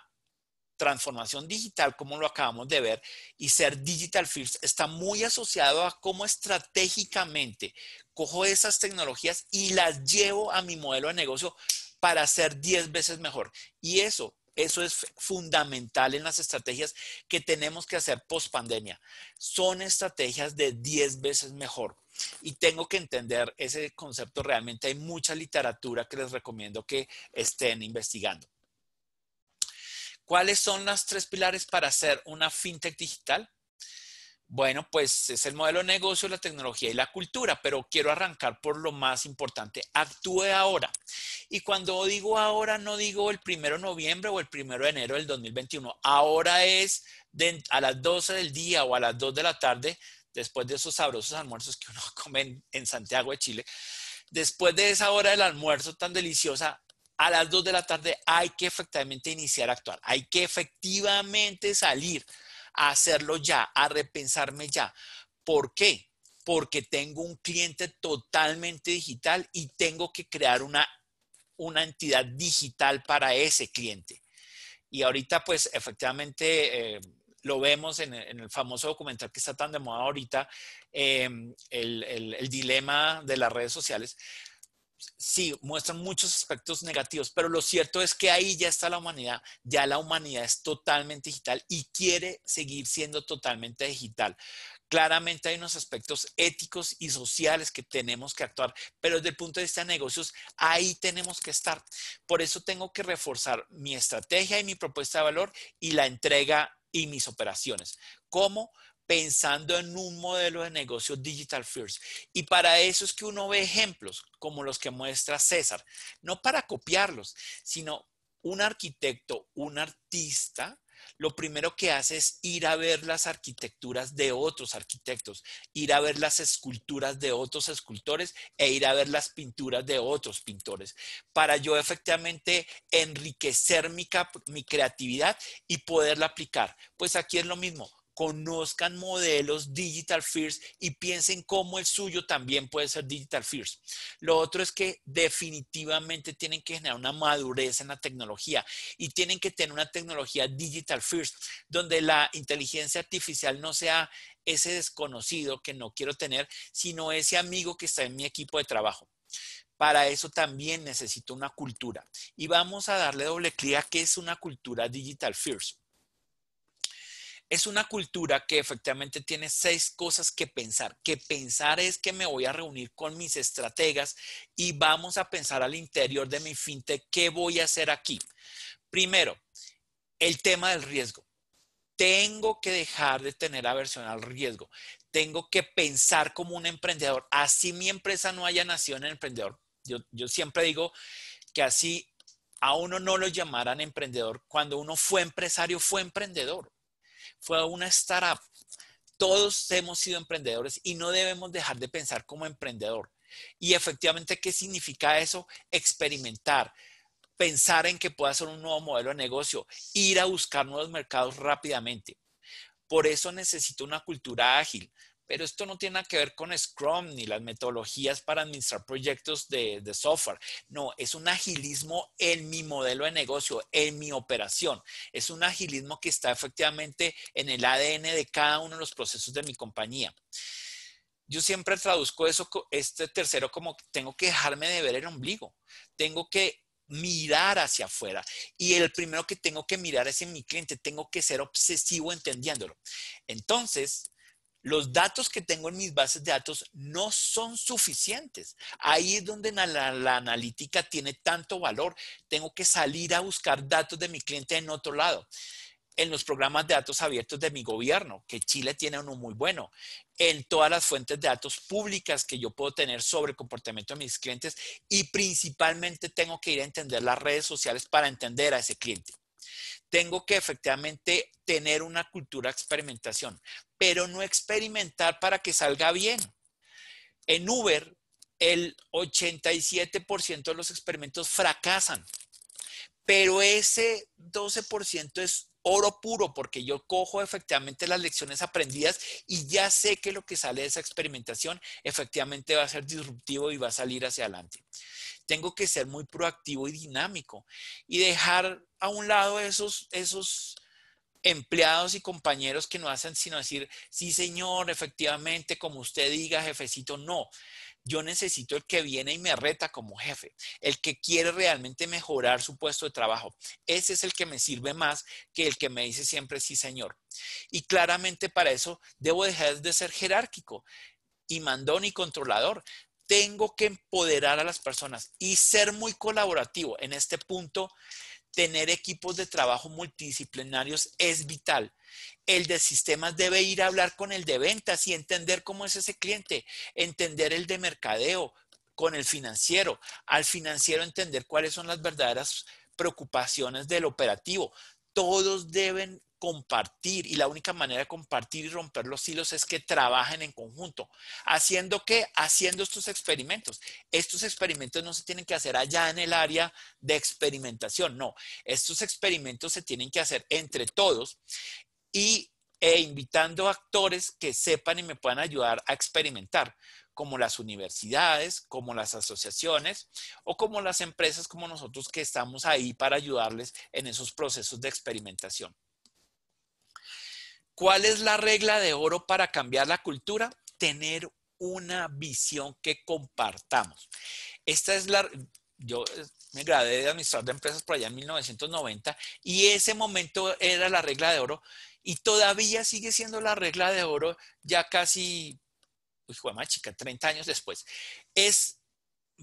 transformación digital, como lo acabamos de ver, y ser digital first está muy asociado a cómo estratégicamente cojo esas tecnologías y las llevo a mi modelo de negocio para ser 10 veces mejor. Y eso, eso es fundamental en las estrategias que tenemos que hacer post pandemia. Son estrategias de 10 veces mejor y tengo que entender ese concepto. Realmente hay mucha literatura que les recomiendo que estén investigando. ¿Cuáles son las tres pilares para hacer una fintech digital? Bueno, pues es el modelo de negocio, la tecnología y la cultura, pero quiero arrancar por lo más importante. Actúe ahora. Y cuando digo ahora, no digo el primero de noviembre o el primero de enero del 2021. Ahora es a las 12 del día o a las 2 de la tarde después de esos sabrosos almuerzos que uno come en, Santiago de Chile, después de esa hora del almuerzo tan deliciosa, a las 2 de la tarde hay que efectivamente iniciar a actuar, hay que efectivamente salir a hacerlo ya, a repensarme ya. ¿Por qué? Porque tengo un cliente totalmente digital y tengo que crear una, una entidad digital para ese cliente. Y ahorita, pues, efectivamente, eh, lo vemos en, el famoso documental que está tan de moda ahorita, em, el, dilema de las redes sociales. Sí, muestran muchos aspectos negativos, pero lo cierto es que ahí ya está la humanidad, ya la humanidad es totalmente digital y quiere seguir siendo totalmente digital. Claramente hay unos aspectos éticos y sociales que tenemos que actuar, pero desde el punto de vista de negocios, ahí tenemos que estar. Por eso tengo que reforzar mi estrategia y mi propuesta de valor y la entrega y mis operaciones. ¿Cómo? Pensando en un modelo de negocio digital first. Y para eso es que uno ve ejemplos como los que muestra César, no para copiarlos, sino un arquitecto, un artista, lo primero que hace es ir a ver las arquitecturas de otros arquitectos, ir a ver las esculturas de otros escultores e ir a ver las pinturas de otros pintores, para yo efectivamente enriquecer mi, mi creatividad y poderla aplicar. Pues aquí es lo mismo conozcan modelos digital first y piensen cómo el suyo también puede ser digital first. Lo otro es que definitivamente tienen que generar una madurez en la tecnología y tienen que tener una tecnología digital first, donde la inteligencia artificial no sea ese desconocido que no quiero tener, sino ese amigo que está en mi equipo de trabajo. Para eso también necesito una cultura. Y vamos a darle doble clic a qué es una cultura digital first. Es una cultura que efectivamente tiene seis cosas que pensar. Que pensar es que me voy a reunir con mis estrategas y vamos a pensar al interior de mi fintech qué voy a hacer aquí. Primero, el tema del riesgo. Tengo que dejar de tener aversión al riesgo. Tengo que pensar como un emprendedor. Así mi empresa no haya nacido en el emprendedor, yo, siempre digo que así a uno no lo llamaran emprendedor. Cuando uno fue empresario, fue emprendedor. Fue una startup. Todos hemos sido emprendedores y no debemos dejar de pensar como emprendedor. Y efectivamente, ¿qué significa eso? Experimentar, pensar en que pueda ser un nuevo modelo de negocio, ir a buscar nuevos mercados rápidamente. Por eso necesito una cultura ágil. Pero esto no tiene nada que ver con Scrum ni las metodologías para administrar proyectos de, software. No, es un agilismo en mi modelo de negocio, en mi operación. Es un agilismo que está efectivamente en el ADN de cada uno de los procesos de mi compañía. Yo siempre traduzco eso, este tercero, como tengo que dejarme de ver el ombligo. Tengo que mirar hacia afuera. Y el primero que tengo que mirar es en mi cliente. Tengo que ser obsesivo entendiéndolo. Entonces, los datos que tengo en mis bases de datos no son suficientes. Ahí es donde la, analítica tiene tanto valor. Tengo que salir a buscar datos de mi cliente en otro lado. En los programas de datos abiertos de mi gobierno, que Chile tiene uno muy bueno. En todas las fuentes de datos públicas que yo puedo tener sobre el comportamiento de mis clientes. Y principalmente tengo que ir a entender las redes sociales para entender a ese cliente tengo que efectivamente tener una cultura de experimentación, pero no experimentar para que salga bien. En Uber, el 87% de los experimentos fracasan, pero ese 12% es oro puro porque yo cojo efectivamente las lecciones aprendidas y ya sé que lo que sale de esa experimentación efectivamente va a ser disruptivo y va a salir hacia adelante tengo que ser muy proactivo y dinámico y dejar a un lado esos, esos empleados y compañeros que no hacen sino decir, sí señor, efectivamente, como usted diga, jefecito, no. Yo necesito el que viene y me reta como jefe, el que quiere realmente mejorar su puesto de trabajo. Ese es el que me sirve más que el que me dice siempre sí, señor. Y claramente para eso debo dejar de ser jerárquico y mandón y controlador tengo que empoderar a las personas y ser muy colaborativo. En este punto, tener equipos de trabajo multidisciplinarios es vital. El de sistemas debe ir a hablar con el de ventas y entender cómo es ese cliente, entender el de mercadeo con el financiero, al financiero entender cuáles son las verdaderas preocupaciones del operativo. Todos deben compartir y la única manera de compartir y romper los hilos es que trabajen en conjunto. ¿Haciendo qué? Haciendo estos experimentos. Estos experimentos no se tienen que hacer allá en el área de experimentación, no. Estos experimentos se tienen que hacer entre todos y e invitando actores que sepan y me puedan ayudar a experimentar, como las universidades, como las asociaciones o como las empresas como nosotros que estamos ahí para ayudarles en esos procesos de experimentación. ¿Cuál es la regla de oro para cambiar la cultura? Tener una visión que compartamos. Esta es la, yo eh, me gradué de administrador de empresas por allá en 1990 y ese momento era la regla de oro y todavía sigue siendo la regla de oro ya casi, pues, más chica, 30 años después. Es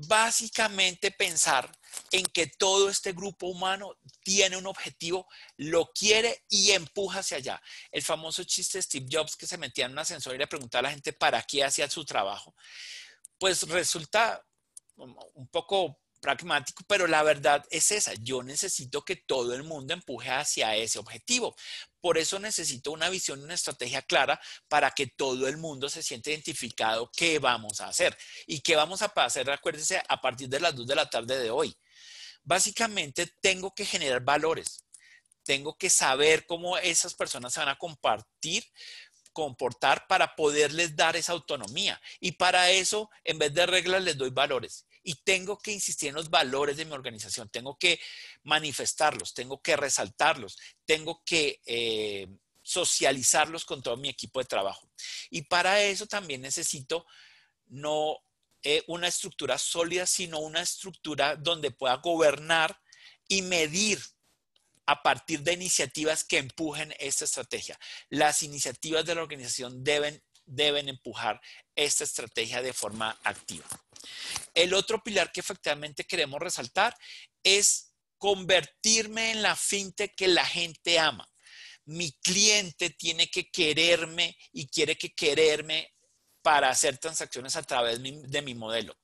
básicamente pensar en que todo este grupo humano tiene un objetivo, lo quiere y empuja hacia allá. El famoso chiste de Steve Jobs que se metía en un ascensor y le preguntaba a la gente para qué hacía su trabajo, pues resulta un poco pragmático, pero la verdad es esa. Yo necesito que todo el mundo empuje hacia ese objetivo. Por eso necesito una visión una estrategia clara para que todo el mundo se sienta identificado qué vamos a hacer y qué vamos a hacer, acuérdense, a partir de las 2 de la tarde de hoy. Básicamente tengo que generar valores. Tengo que saber cómo esas personas se van a compartir comportar para poderles dar esa autonomía. Y para eso, en vez de reglas, les doy valores. Y tengo que insistir en los valores de mi organización, tengo que manifestarlos, tengo que resaltarlos, tengo que eh, socializarlos con todo mi equipo de trabajo. Y para eso también necesito no eh, una estructura sólida, sino una estructura donde pueda gobernar y medir a partir de iniciativas que empujen esta estrategia. Las iniciativas de la organización deben, deben empujar esta estrategia de forma activa. El otro pilar que efectivamente queremos resaltar es convertirme en la fintech que la gente ama. Mi cliente tiene que quererme y quiere que quererme para hacer transacciones a través de mi modelo.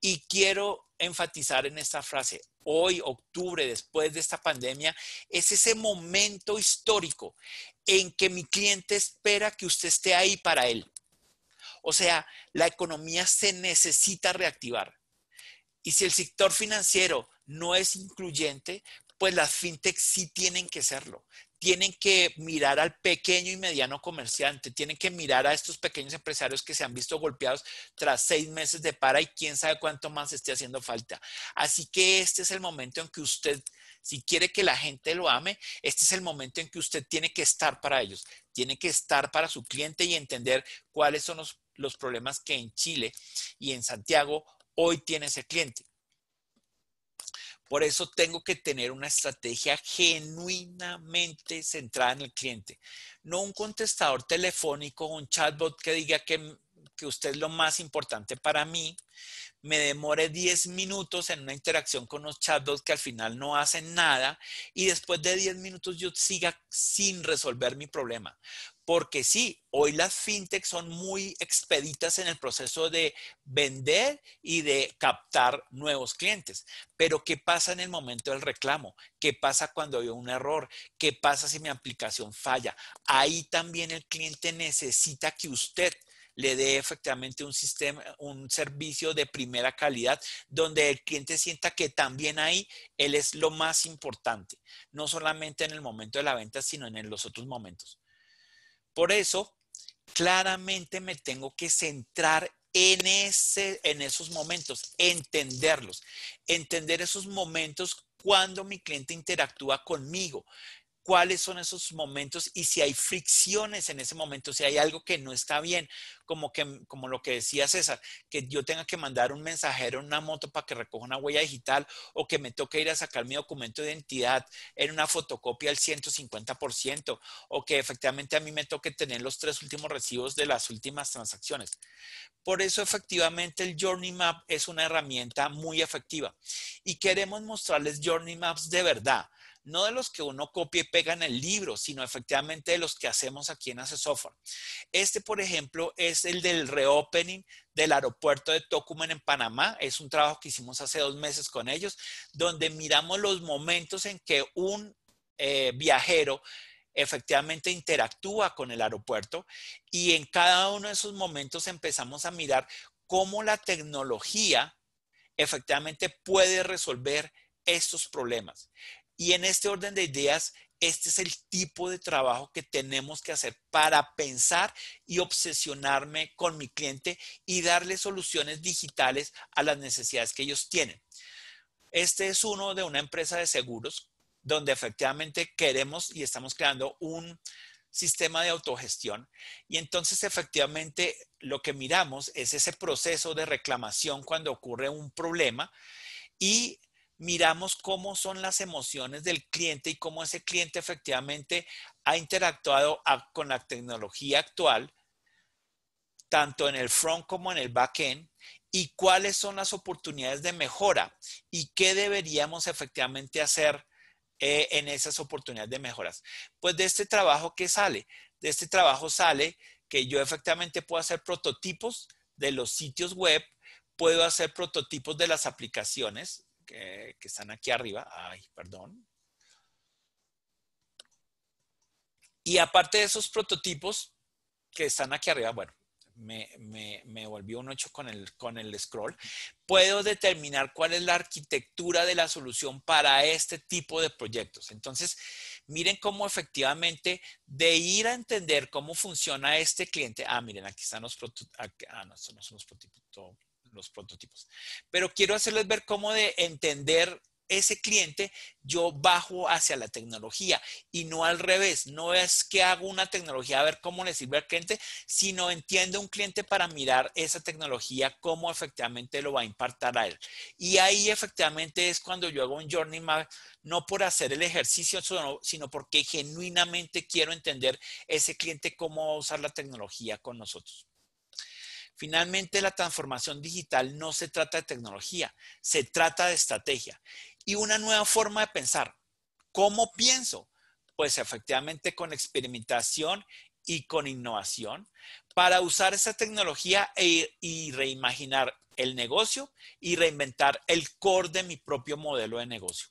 Y quiero enfatizar en esta frase, hoy, octubre, después de esta pandemia, es ese momento histórico en que mi cliente espera que usted esté ahí para él. O sea, la economía se necesita reactivar. Y si el sector financiero no es incluyente, pues las fintechs sí tienen que serlo tienen que mirar al pequeño y mediano comerciante, tienen que mirar a estos pequeños empresarios que se han visto golpeados tras seis meses de para y quién sabe cuánto más esté haciendo falta. Así que este es el momento en que usted, si quiere que la gente lo ame, este es el momento en que usted tiene que estar para ellos, tiene que estar para su cliente y entender cuáles son los, problemas que en Chile y en Santiago hoy tiene ese cliente. Por eso tengo que tener una estrategia genuinamente centrada en el cliente. No un contestador telefónico, un chatbot que diga que, que usted es lo más importante para mí, me demore 10 minutos en una interacción con los chatbots que al final no hacen nada y después de 10 minutos yo siga sin resolver mi problema. Porque sí, hoy las fintechs son muy expeditas en el proceso de vender y de captar nuevos clientes. Pero ¿qué pasa en el momento del reclamo? ¿Qué pasa cuando hay un error? ¿Qué pasa si mi aplicación falla? Ahí también el cliente necesita que usted le dé efectivamente un sistema, un servicio de primera calidad, donde el cliente sienta que también ahí él es lo más importante, no solamente en el momento de la venta, sino en los otros momentos. Por eso, claramente me tengo que centrar en, ese, en esos momentos, entenderlos, entender esos momentos cuando mi cliente interactúa conmigo, cuáles son esos momentos y si hay fricciones en ese momento, si hay algo que no está bien, como, que, como lo que decía César, que yo tenga que mandar un mensajero en una moto para que recoja una huella digital o que me toque ir a sacar mi documento de identidad en una fotocopia al 150% o que efectivamente a mí me toque tener los tres últimos recibos de las últimas transacciones. Por eso efectivamente el Journey Map es una herramienta muy efectiva y queremos mostrarles Journey Maps de verdad no de los que uno copia y pega en el libro, sino efectivamente de los que hacemos aquí en Hace Software. Este, por ejemplo, es el del reopening del aeropuerto de Tocumen en Panamá. Es un trabajo que hicimos hace dos meses con ellos, donde miramos los momentos en que un eh, viajero efectivamente interactúa con el aeropuerto y en cada uno de esos momentos empezamos a mirar cómo la tecnología efectivamente puede resolver estos problemas. Y en este orden de ideas, este es el tipo de trabajo que tenemos que hacer para pensar y obsesionarme con mi cliente y darle soluciones digitales a las necesidades que ellos tienen. Este es uno de una empresa de seguros donde efectivamente queremos y estamos creando un sistema de autogestión. Y entonces efectivamente lo que miramos es ese proceso de reclamación cuando ocurre un problema y miramos cómo son las emociones del cliente y cómo ese cliente efectivamente ha interactuado con la tecnología actual, tanto en el front como en el back-end, y cuáles son las oportunidades de mejora y qué deberíamos efectivamente hacer eh, en esas oportunidades de mejoras. Pues de este trabajo, ¿qué sale? De este trabajo sale que yo efectivamente puedo hacer prototipos de los sitios web, puedo hacer prototipos de las aplicaciones, que, están aquí arriba. Ay, perdón. Y aparte de esos prototipos que están aquí arriba, bueno, me, me, volvió un 8 con el, con el scroll, puedo determinar cuál es la arquitectura de la solución para este tipo de proyectos. Entonces, miren cómo efectivamente de ir a entender cómo funciona este cliente, ah, miren, aquí están los prototipos, ah, no, estos no son los prototipos, los prototipos, pero quiero hacerles ver cómo de entender ese cliente, yo bajo hacia la tecnología y no al revés. No es que hago una tecnología a ver cómo le sirve al cliente, sino entiendo un cliente para mirar esa tecnología, cómo efectivamente lo va a impactar a él. Y ahí efectivamente es cuando yo hago un journey map, no por hacer el ejercicio, sino porque genuinamente quiero entender ese cliente cómo va a usar la tecnología con nosotros. Finalmente, la transformación digital no se trata de tecnología, se trata de estrategia y una nueva forma de pensar. ¿Cómo pienso? Pues efectivamente con experimentación y con innovación para usar esa tecnología e, y reimaginar el negocio y reinventar el core de mi propio modelo de negocio.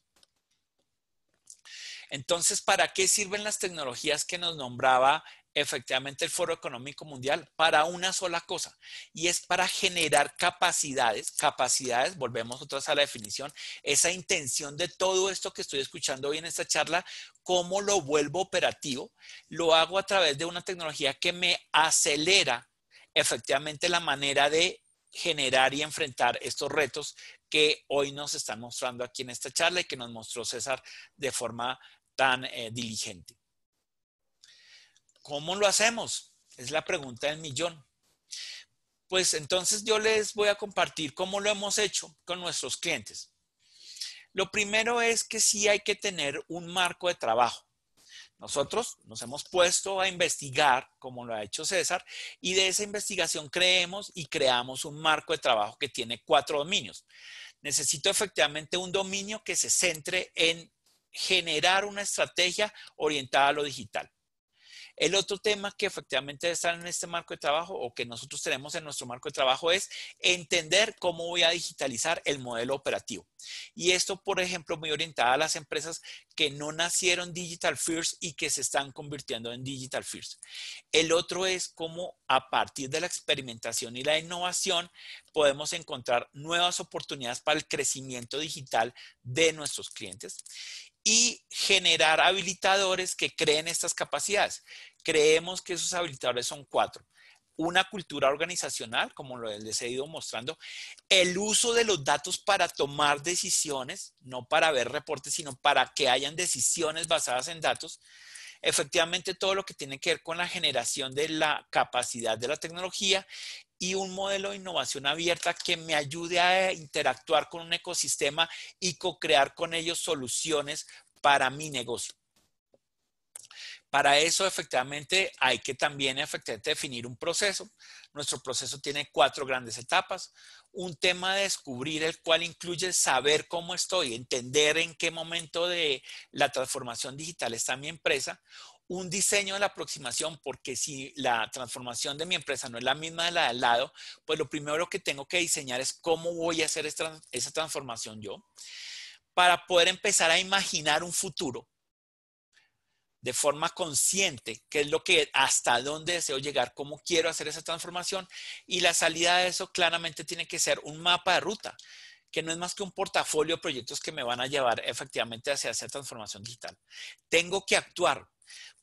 Entonces, ¿para qué sirven las tecnologías que nos nombraba efectivamente el Foro Económico Mundial para una sola cosa y es para generar capacidades, capacidades, volvemos otra vez a la definición, esa intención de todo esto que estoy escuchando hoy en esta charla, cómo lo vuelvo operativo, lo hago a través de una tecnología que me acelera efectivamente la manera de generar y enfrentar estos retos que hoy nos están mostrando aquí en esta charla y que nos mostró César de forma tan eh, diligente. ¿Cómo lo hacemos? Es la pregunta del millón. Pues entonces yo les voy a compartir cómo lo hemos hecho con nuestros clientes. Lo primero es que sí hay que tener un marco de trabajo. Nosotros nos hemos puesto a investigar, como lo ha hecho César, y de esa investigación creemos y creamos un marco de trabajo que tiene cuatro dominios. Necesito efectivamente un dominio que se centre en generar una estrategia orientada a lo digital. El otro tema que efectivamente está en este marco de trabajo o que nosotros tenemos en nuestro marco de trabajo es entender cómo voy a digitalizar el modelo operativo. Y esto, por ejemplo, muy orientada a las empresas que no nacieron digital first y que se están convirtiendo en digital first. El otro es cómo a partir de la experimentación y la innovación podemos encontrar nuevas oportunidades para el crecimiento digital de nuestros clientes y generar habilitadores que creen estas capacidades. Creemos que esos habilitadores son cuatro. Una cultura organizacional, como lo les he ido mostrando, el uso de los datos para tomar decisiones, no para ver reportes, sino para que hayan decisiones basadas en datos. Efectivamente, todo lo que tiene que ver con la generación de la capacidad de la tecnología y un modelo de innovación abierta que me ayude a interactuar con un ecosistema y co-crear con ellos soluciones para mi negocio. Para eso, efectivamente, hay que también efectivamente definir un proceso. Nuestro proceso tiene cuatro grandes etapas. Un tema de descubrir, el cual incluye saber cómo estoy, entender en qué momento de la transformación digital está mi empresa un diseño de la aproximación, porque si la transformación de mi empresa no es la misma de la de al lado, pues lo primero que tengo que diseñar es cómo voy a hacer esa transformación yo, para poder empezar a imaginar un futuro de forma consciente, qué es lo que, hasta dónde deseo llegar, cómo quiero hacer esa transformación, y la salida de eso claramente tiene que ser un mapa de ruta que no es más que un portafolio de proyectos que me van a llevar efectivamente hacia esa transformación digital. Tengo que actuar,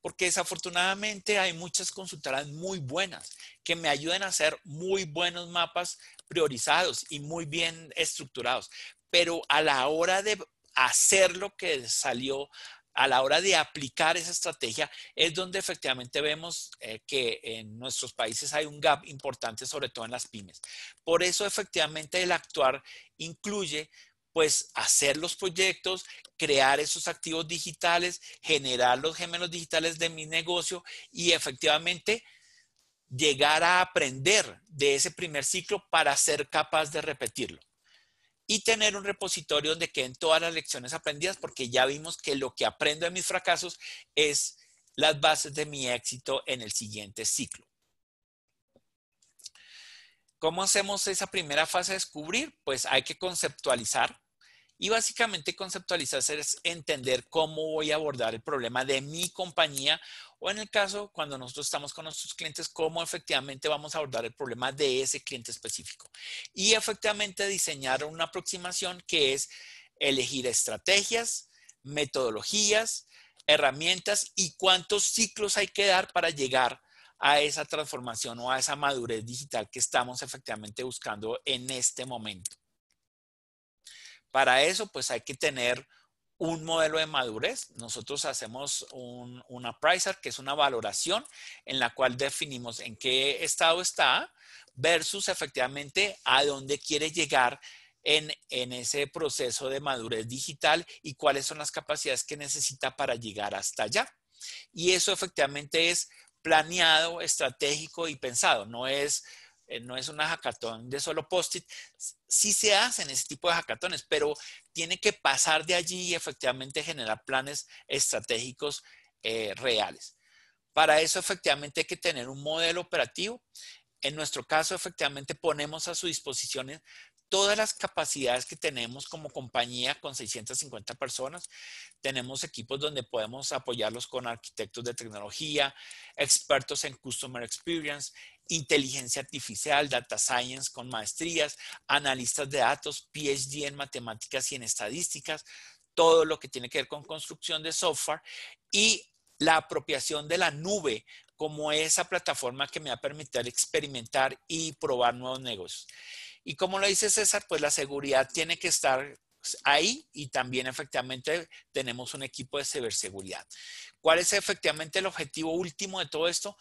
porque desafortunadamente hay muchas consultoras muy buenas que me ayudan a hacer muy buenos mapas priorizados y muy bien estructurados, pero a la hora de hacer lo que salió, a la hora de aplicar esa estrategia, es donde efectivamente vemos eh, que en nuestros países hay un gap importante, sobre todo en las pymes. Por eso efectivamente el actuar incluye pues hacer los proyectos, crear esos activos digitales, generar los gemelos digitales de mi negocio y efectivamente llegar a aprender de ese primer ciclo para ser capaz de repetirlo. Y tener un repositorio donde queden todas las lecciones aprendidas, porque ya vimos que lo que aprendo de mis fracasos es las bases de mi éxito en el siguiente ciclo. ¿Cómo hacemos esa primera fase de descubrir? Pues hay que conceptualizar, Y básicamente conceptualizar es entender cómo voy a abordar el problema de mi compañía o en el caso cuando nosotros estamos con nuestros clientes, cómo efectivamente vamos a abordar el problema de ese cliente específico. Y efectivamente diseñar una aproximación que es elegir estrategias, metodologías, herramientas y cuántos ciclos hay que dar para llegar a esa transformación o a esa madurez digital que estamos efectivamente buscando en este momento. Para eso, pues hay que tener un modelo de madurez. Nosotros hacemos un, una pricer, que es una valoración en la cual definimos en qué estado está versus efectivamente a dónde quiere llegar en, en, ese proceso de madurez digital y cuáles son las capacidades que necesita para llegar hasta allá. Y eso efectivamente es planeado, estratégico y pensado. No es, eh, no es una hackathon de solo post-it. Sí se hacen ese tipo de hackatones, pero tiene que pasar de allí y efectivamente generar planes estratégicos eh, reales. Para eso efectivamente hay que tener un modelo operativo. En nuestro caso, efectivamente, ponemos a su disposición todas las capacidades que tenemos como compañía con 650 personas. Tenemos equipos donde podemos apoyarlos con arquitectos de tecnología, expertos en Customer Experience, inteligencia artificial, data science con maestrías, analistas de datos, PhD en matemáticas y en estadísticas, todo lo que tiene que ver con construcción de software y la apropiación de la nube como esa plataforma que me va a permitir experimentar y probar nuevos negocios. Y como lo dice César, pues la seguridad tiene que estar ahí y también efectivamente tenemos un equipo de ciberseguridad. ¿Cuál es efectivamente el objetivo último de todo esto?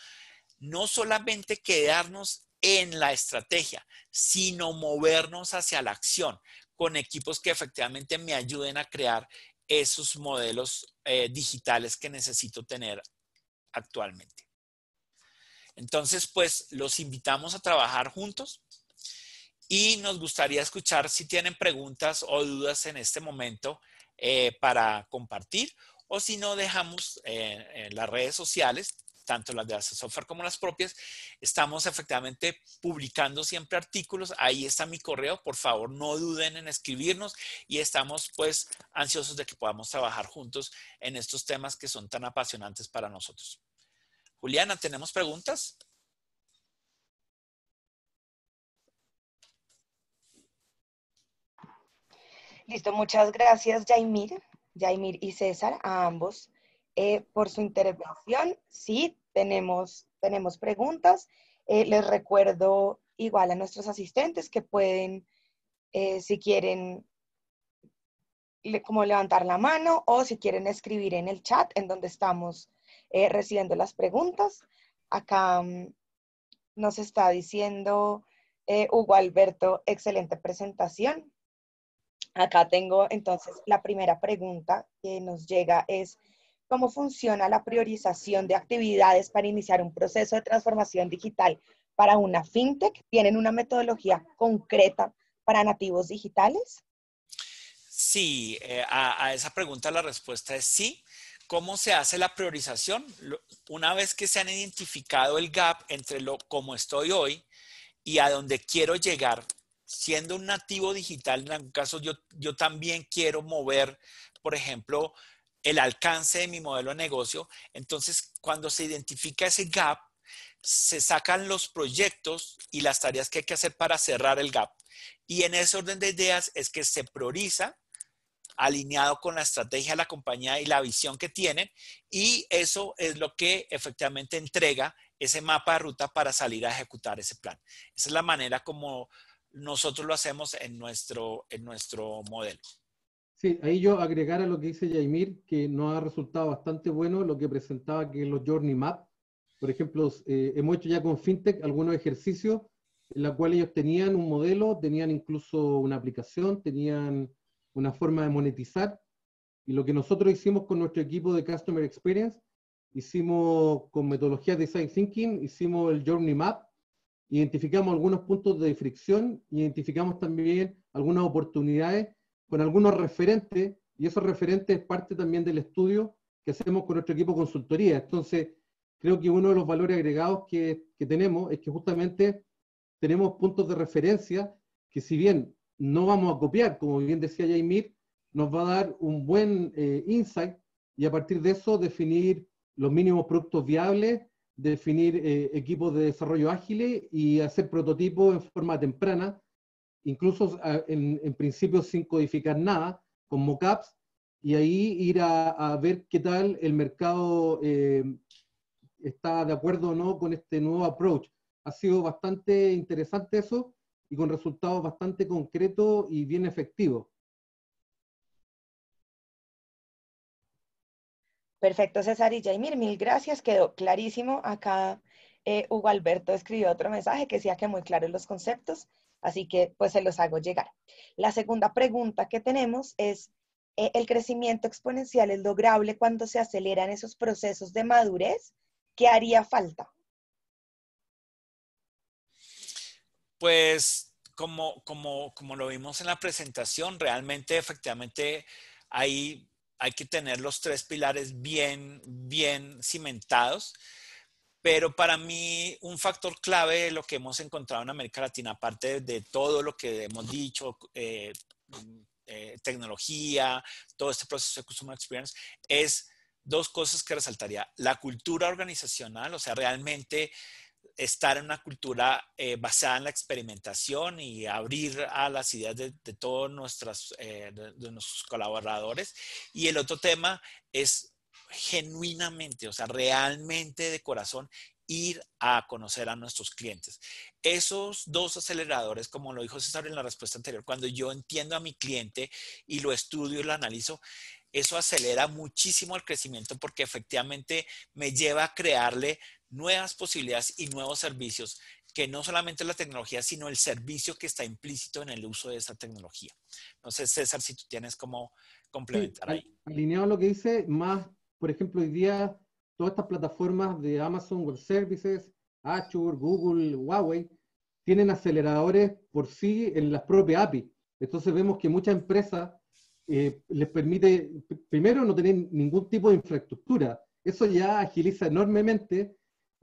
No solamente quedarnos en la estrategia, sino movernos hacia la acción con equipos que efectivamente me ayuden a crear esos modelos eh, digitales que necesito tener actualmente. Entonces, pues los invitamos a trabajar juntos y nos gustaría escuchar si tienen preguntas o dudas en este momento eh, para compartir o si no dejamos eh, en las redes sociales, tanto las de Software como las propias, estamos efectivamente publicando siempre artículos. Ahí está mi correo, por favor no duden en escribirnos y estamos pues ansiosos de que podamos trabajar juntos en estos temas que son tan apasionantes para nosotros. Juliana, ¿tenemos preguntas? Listo, muchas gracias, Jaimir, Jaimir y César, a ambos, eh, por su intervención. Sí, tenemos, tenemos preguntas. Eh, les recuerdo igual a nuestros asistentes que pueden, eh, si quieren, como levantar la mano o si quieren escribir en el chat en donde estamos recibiendo las preguntas. Acá mm, nos está diciendo Hugo Alberto, excelente presentación. Acá tengo entonces la primera pregunta que nos llega es, ¿cómo funciona la priorización de actividades para iniciar un proceso de transformación digital para una fintech? ¿Tienen una metodología concreta para nativos digitales? Sí, eh, a, esa pregunta la respuesta es sí. ¿Cómo se hace la priorización? Una vez que se han identificado el gap entre lo como estoy hoy y a donde quiero llegar, siendo un nativo digital, en algún caso yo, yo también quiero mover, por ejemplo, el alcance de mi modelo de negocio. Entonces, cuando se identifica ese gap, se sacan los proyectos y las tareas que hay que hacer para cerrar el gap. Y en ese orden de ideas es que se prioriza alineado con la estrategia de la compañía y la visión que tienen. Y eso es lo que efectivamente entrega ese mapa de ruta para salir a ejecutar ese plan. Esa es la manera como nosotros lo hacemos en nuestro, en nuestro modelo. Sí, ahí yo agregar a lo que dice Yaimir, que nos ha resultado bastante bueno lo que presentaba que los Journey Map. Por ejemplo, eh, hemos hecho ya con FinTech algunos ejercicios en los cuales ellos tenían un modelo, tenían incluso una aplicación, tenían una forma de monetizar. Y lo que nosotros hicimos con nuestro equipo de Customer Experience, hicimos con metodología de Design Thinking, hicimos el Journey Map, identificamos algunos puntos de fricción, identificamos también algunas oportunidades con algunos referentes, y esos referentes es parte también del estudio que hacemos con nuestro equipo de consultoría. Entonces, creo que uno de los valores agregados que, que tenemos es que justamente tenemos puntos de referencia que si bien no vamos a copiar, como bien decía Jaimir, nos va a dar un buen eh, insight y a partir de eso definir los mínimos productos viables, definir eh, equipos de desarrollo ágiles y hacer prototipos en forma temprana, incluso en, principio sin codificar nada, con mockups, y ahí ir a, ver qué tal el mercado eh, está de acuerdo o no con este nuevo approach. Ha sido bastante interesante eso y con resultados bastante concretos y bien efectivos. Perfecto, César y Jaimir, mil gracias, quedó clarísimo. Acá eh, Hugo Alberto escribió otro mensaje que decía que muy claros los conceptos, así que pues se los hago llegar. La segunda pregunta que tenemos es, eh, ¿el crecimiento exponencial es lograble cuando se aceleran esos procesos de madurez? ¿Qué haría falta? Pues como, como, como lo vimos en la presentación, realmente efectivamente hay hay que tener los tres pilares bien, bien cimentados. Pero para mí un factor clave de lo que hemos encontrado en América Latina, aparte de todo lo que hemos dicho, eh, eh, tecnología, todo este proceso de Customer Experience, es dos cosas que resaltaría. La cultura organizacional, o sea, realmente estar en una cultura eh, basada en la experimentación y abrir a las ideas de, todos nuestros, eh, de, nuestros colaboradores. Y el otro tema es genuinamente, o sea, realmente de corazón, ir a conocer a nuestros clientes. Esos dos aceleradores, como lo dijo César en la respuesta anterior, cuando yo entiendo a mi cliente y lo estudio y lo analizo, eso acelera muchísimo el crecimiento porque efectivamente me lleva a crearle nuevas posibilidades y nuevos servicios que no solamente la tecnología, sino el servicio que está implícito en el uso de esa tecnología. No sé, César, si tú tienes como complementar ahí. Alineado a lo que dice, más, por ejemplo, hoy día todas estas plataformas de Amazon Web Services, Azure, Google, Huawei, tienen aceleradores por sí en las propias API. Entonces vemos que muchas empresas eh, les permite, primero, no tener ningún tipo de infraestructura. Eso ya agiliza enormemente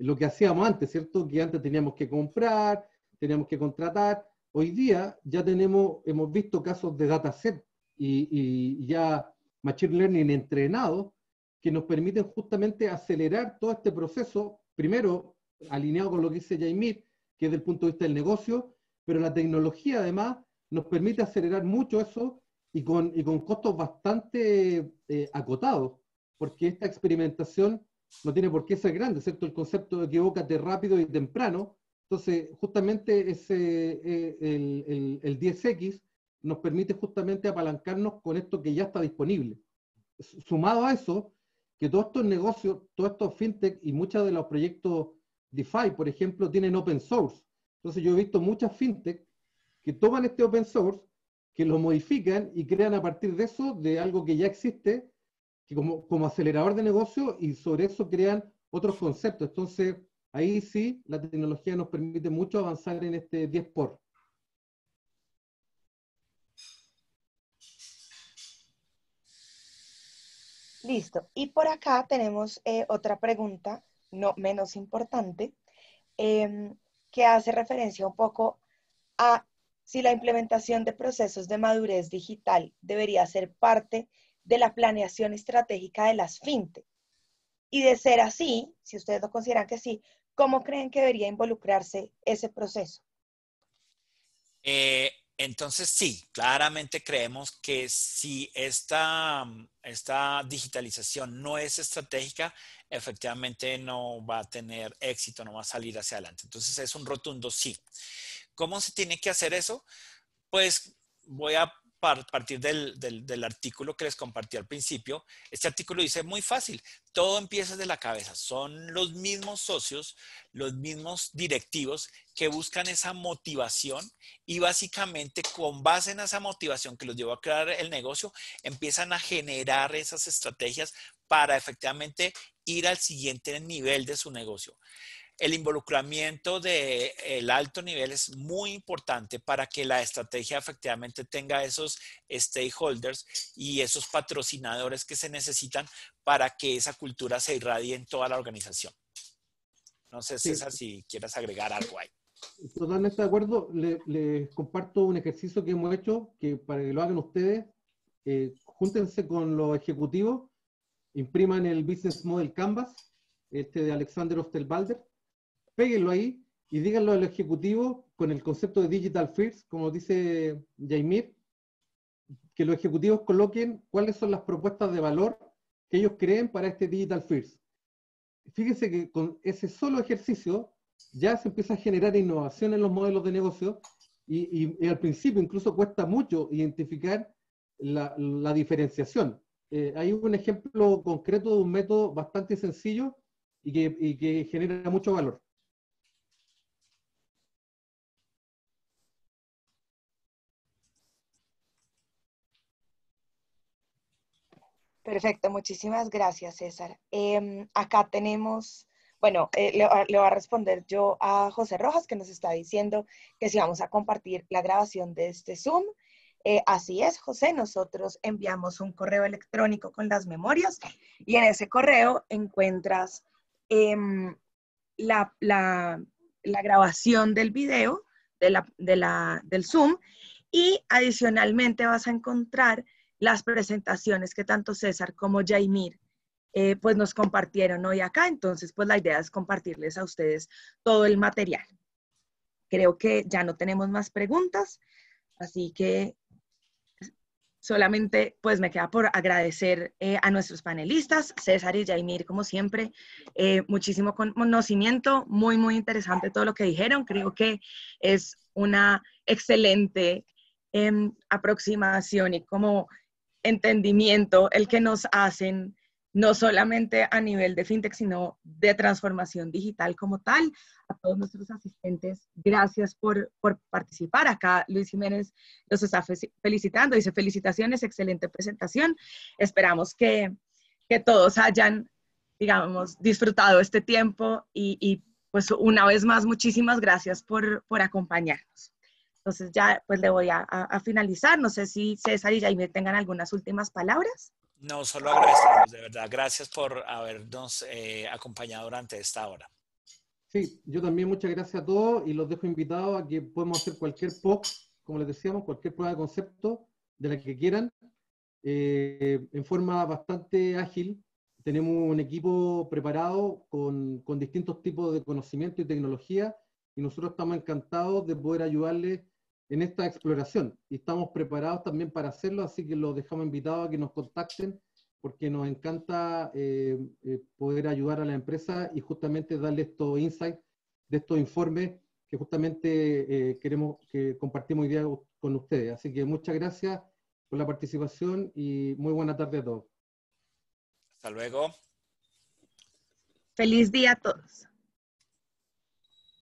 lo que hacíamos antes, ¿cierto? Que antes teníamos que comprar, teníamos que contratar. Hoy día ya tenemos, hemos visto casos de dataset y, y ya Machine Learning entrenado que nos permiten justamente acelerar todo este proceso, primero alineado con lo que dice Jaimir, que es del punto de vista del negocio, pero la tecnología además nos permite acelerar mucho eso y con, y con costos bastante eh, acotados, porque esta experimentación no tiene por qué ser grande, ¿cierto? El concepto de equivócate rápido y temprano. Entonces, justamente ese, eh, el, el, 10X nos permite justamente apalancarnos con esto que ya está disponible. Sumado a eso, que todos estos negocios, todos estos fintech y muchos de los proyectos DeFi, por ejemplo, tienen open source. Entonces yo he visto muchas fintech que toman este open source, que lo modifican y crean a partir de eso de algo que ya existe como, como acelerador de negocio y sobre eso crean otros conceptos. Entonces, ahí sí, la tecnología nos permite mucho avanzar en este 10 por. Listo. Y por acá tenemos eh, otra pregunta, no menos importante, em, que hace referencia un poco a si la implementación de procesos de madurez digital debería ser parte de la planeación estratégica de las fintech. Y de ser así, si ustedes lo consideran que sí, ¿cómo creen que debería involucrarse ese proceso? Eh, entonces, sí, claramente creemos que si esta, esta digitalización no es estratégica, efectivamente no va a tener éxito, no va a salir hacia adelante. Entonces, es un rotundo sí. ¿Cómo se tiene que hacer eso? Pues voy a partir del, del, artículo que les compartí al principio. Este artículo dice muy fácil, todo empieza de la cabeza. Son los mismos socios, los mismos directivos que buscan esa motivación y básicamente con base en esa motivación que los llevó a crear el negocio, empiezan a generar esas estrategias para efectivamente ir al siguiente nivel de su negocio el involucramiento del el alto nivel es muy importante para que la estrategia efectivamente tenga esos stakeholders y esos patrocinadores que se necesitan para que esa cultura se irradie en toda la organización. No sé, César, si quieres agregar algo ahí. Totalmente de acuerdo. Les comparto un ejercicio que hemos hecho, que para que lo hagan ustedes, eh, júntense con los ejecutivos, impriman el Business Model Canvas, este de Alexander Osterwalder, péguenlo ahí y díganlo al ejecutivo con el concepto de Digital First, como dice Jaimir, que los ejecutivos coloquen cuáles son las propuestas de valor que ellos creen para este Digital First. Fíjense que con ese solo ejercicio ya se empieza a generar innovación en los modelos de negocio y, al principio incluso cuesta mucho identificar la, diferenciación. Eh, hay un ejemplo concreto de un método bastante sencillo y que, y que genera mucho valor. Perfecto, muchísimas gracias, César. Em, acá tenemos, bueno, eh, le, le, voy a responder yo a José Rojas, que nos está diciendo que si vamos a compartir la grabación de este Zoom. Eh, así es, José, nosotros enviamos un correo electrónico con las memorias y en ese correo encuentras em, la, la, grabación del video de la, de del Zoom y adicionalmente vas a encontrar las presentaciones que tanto César como Jaimir eh, pues nos compartieron hoy acá. Entonces, pues la idea es compartirles a ustedes todo el material. Creo que ya no tenemos más preguntas, así que solamente pues me queda por agradecer eh, a nuestros panelistas, César y Jaimir, como siempre, eh, muchísimo conocimiento, muy, muy interesante todo lo que dijeron. Creo que es una excelente em, aproximación y como entendimiento el que nos hacen, no solamente a nivel de fintech, sino de transformación digital como tal. A todos nuestros asistentes, gracias por, por participar. Acá Luis Jiménez los está felicitando, dice felicitaciones, excelente presentación. Esperamos que, que todos hayan, digamos, disfrutado este tiempo y, pues una vez más, muchísimas gracias por, por acompañarnos. Entonces ya pues le voy a, finalizar. No sé si César y Jaime tengan algunas últimas palabras. No, solo agradecemos, de verdad. Gracias por habernos eh, acompañado durante esta hora. Sí, yo también muchas gracias a todos y los dejo invitados a que podemos hacer cualquier post, como les decíamos, cualquier prueba de concepto de la que quieran, eh, en forma bastante ágil. Tenemos un equipo preparado con, con distintos tipos de conocimiento y tecnología y nosotros estamos encantados de poder ayudarles en esta exploración y estamos preparados también para hacerlo, así que los dejamos invitados a que nos contacten porque nos encanta eh, eh, poder ayudar a la empresa y justamente darle estos insights de estos informes que justamente eh, queremos que compartimos hoy día con ustedes. Así que muchas gracias por la participación y muy buena tarde a todos. Hasta luego. Feliz día a todos.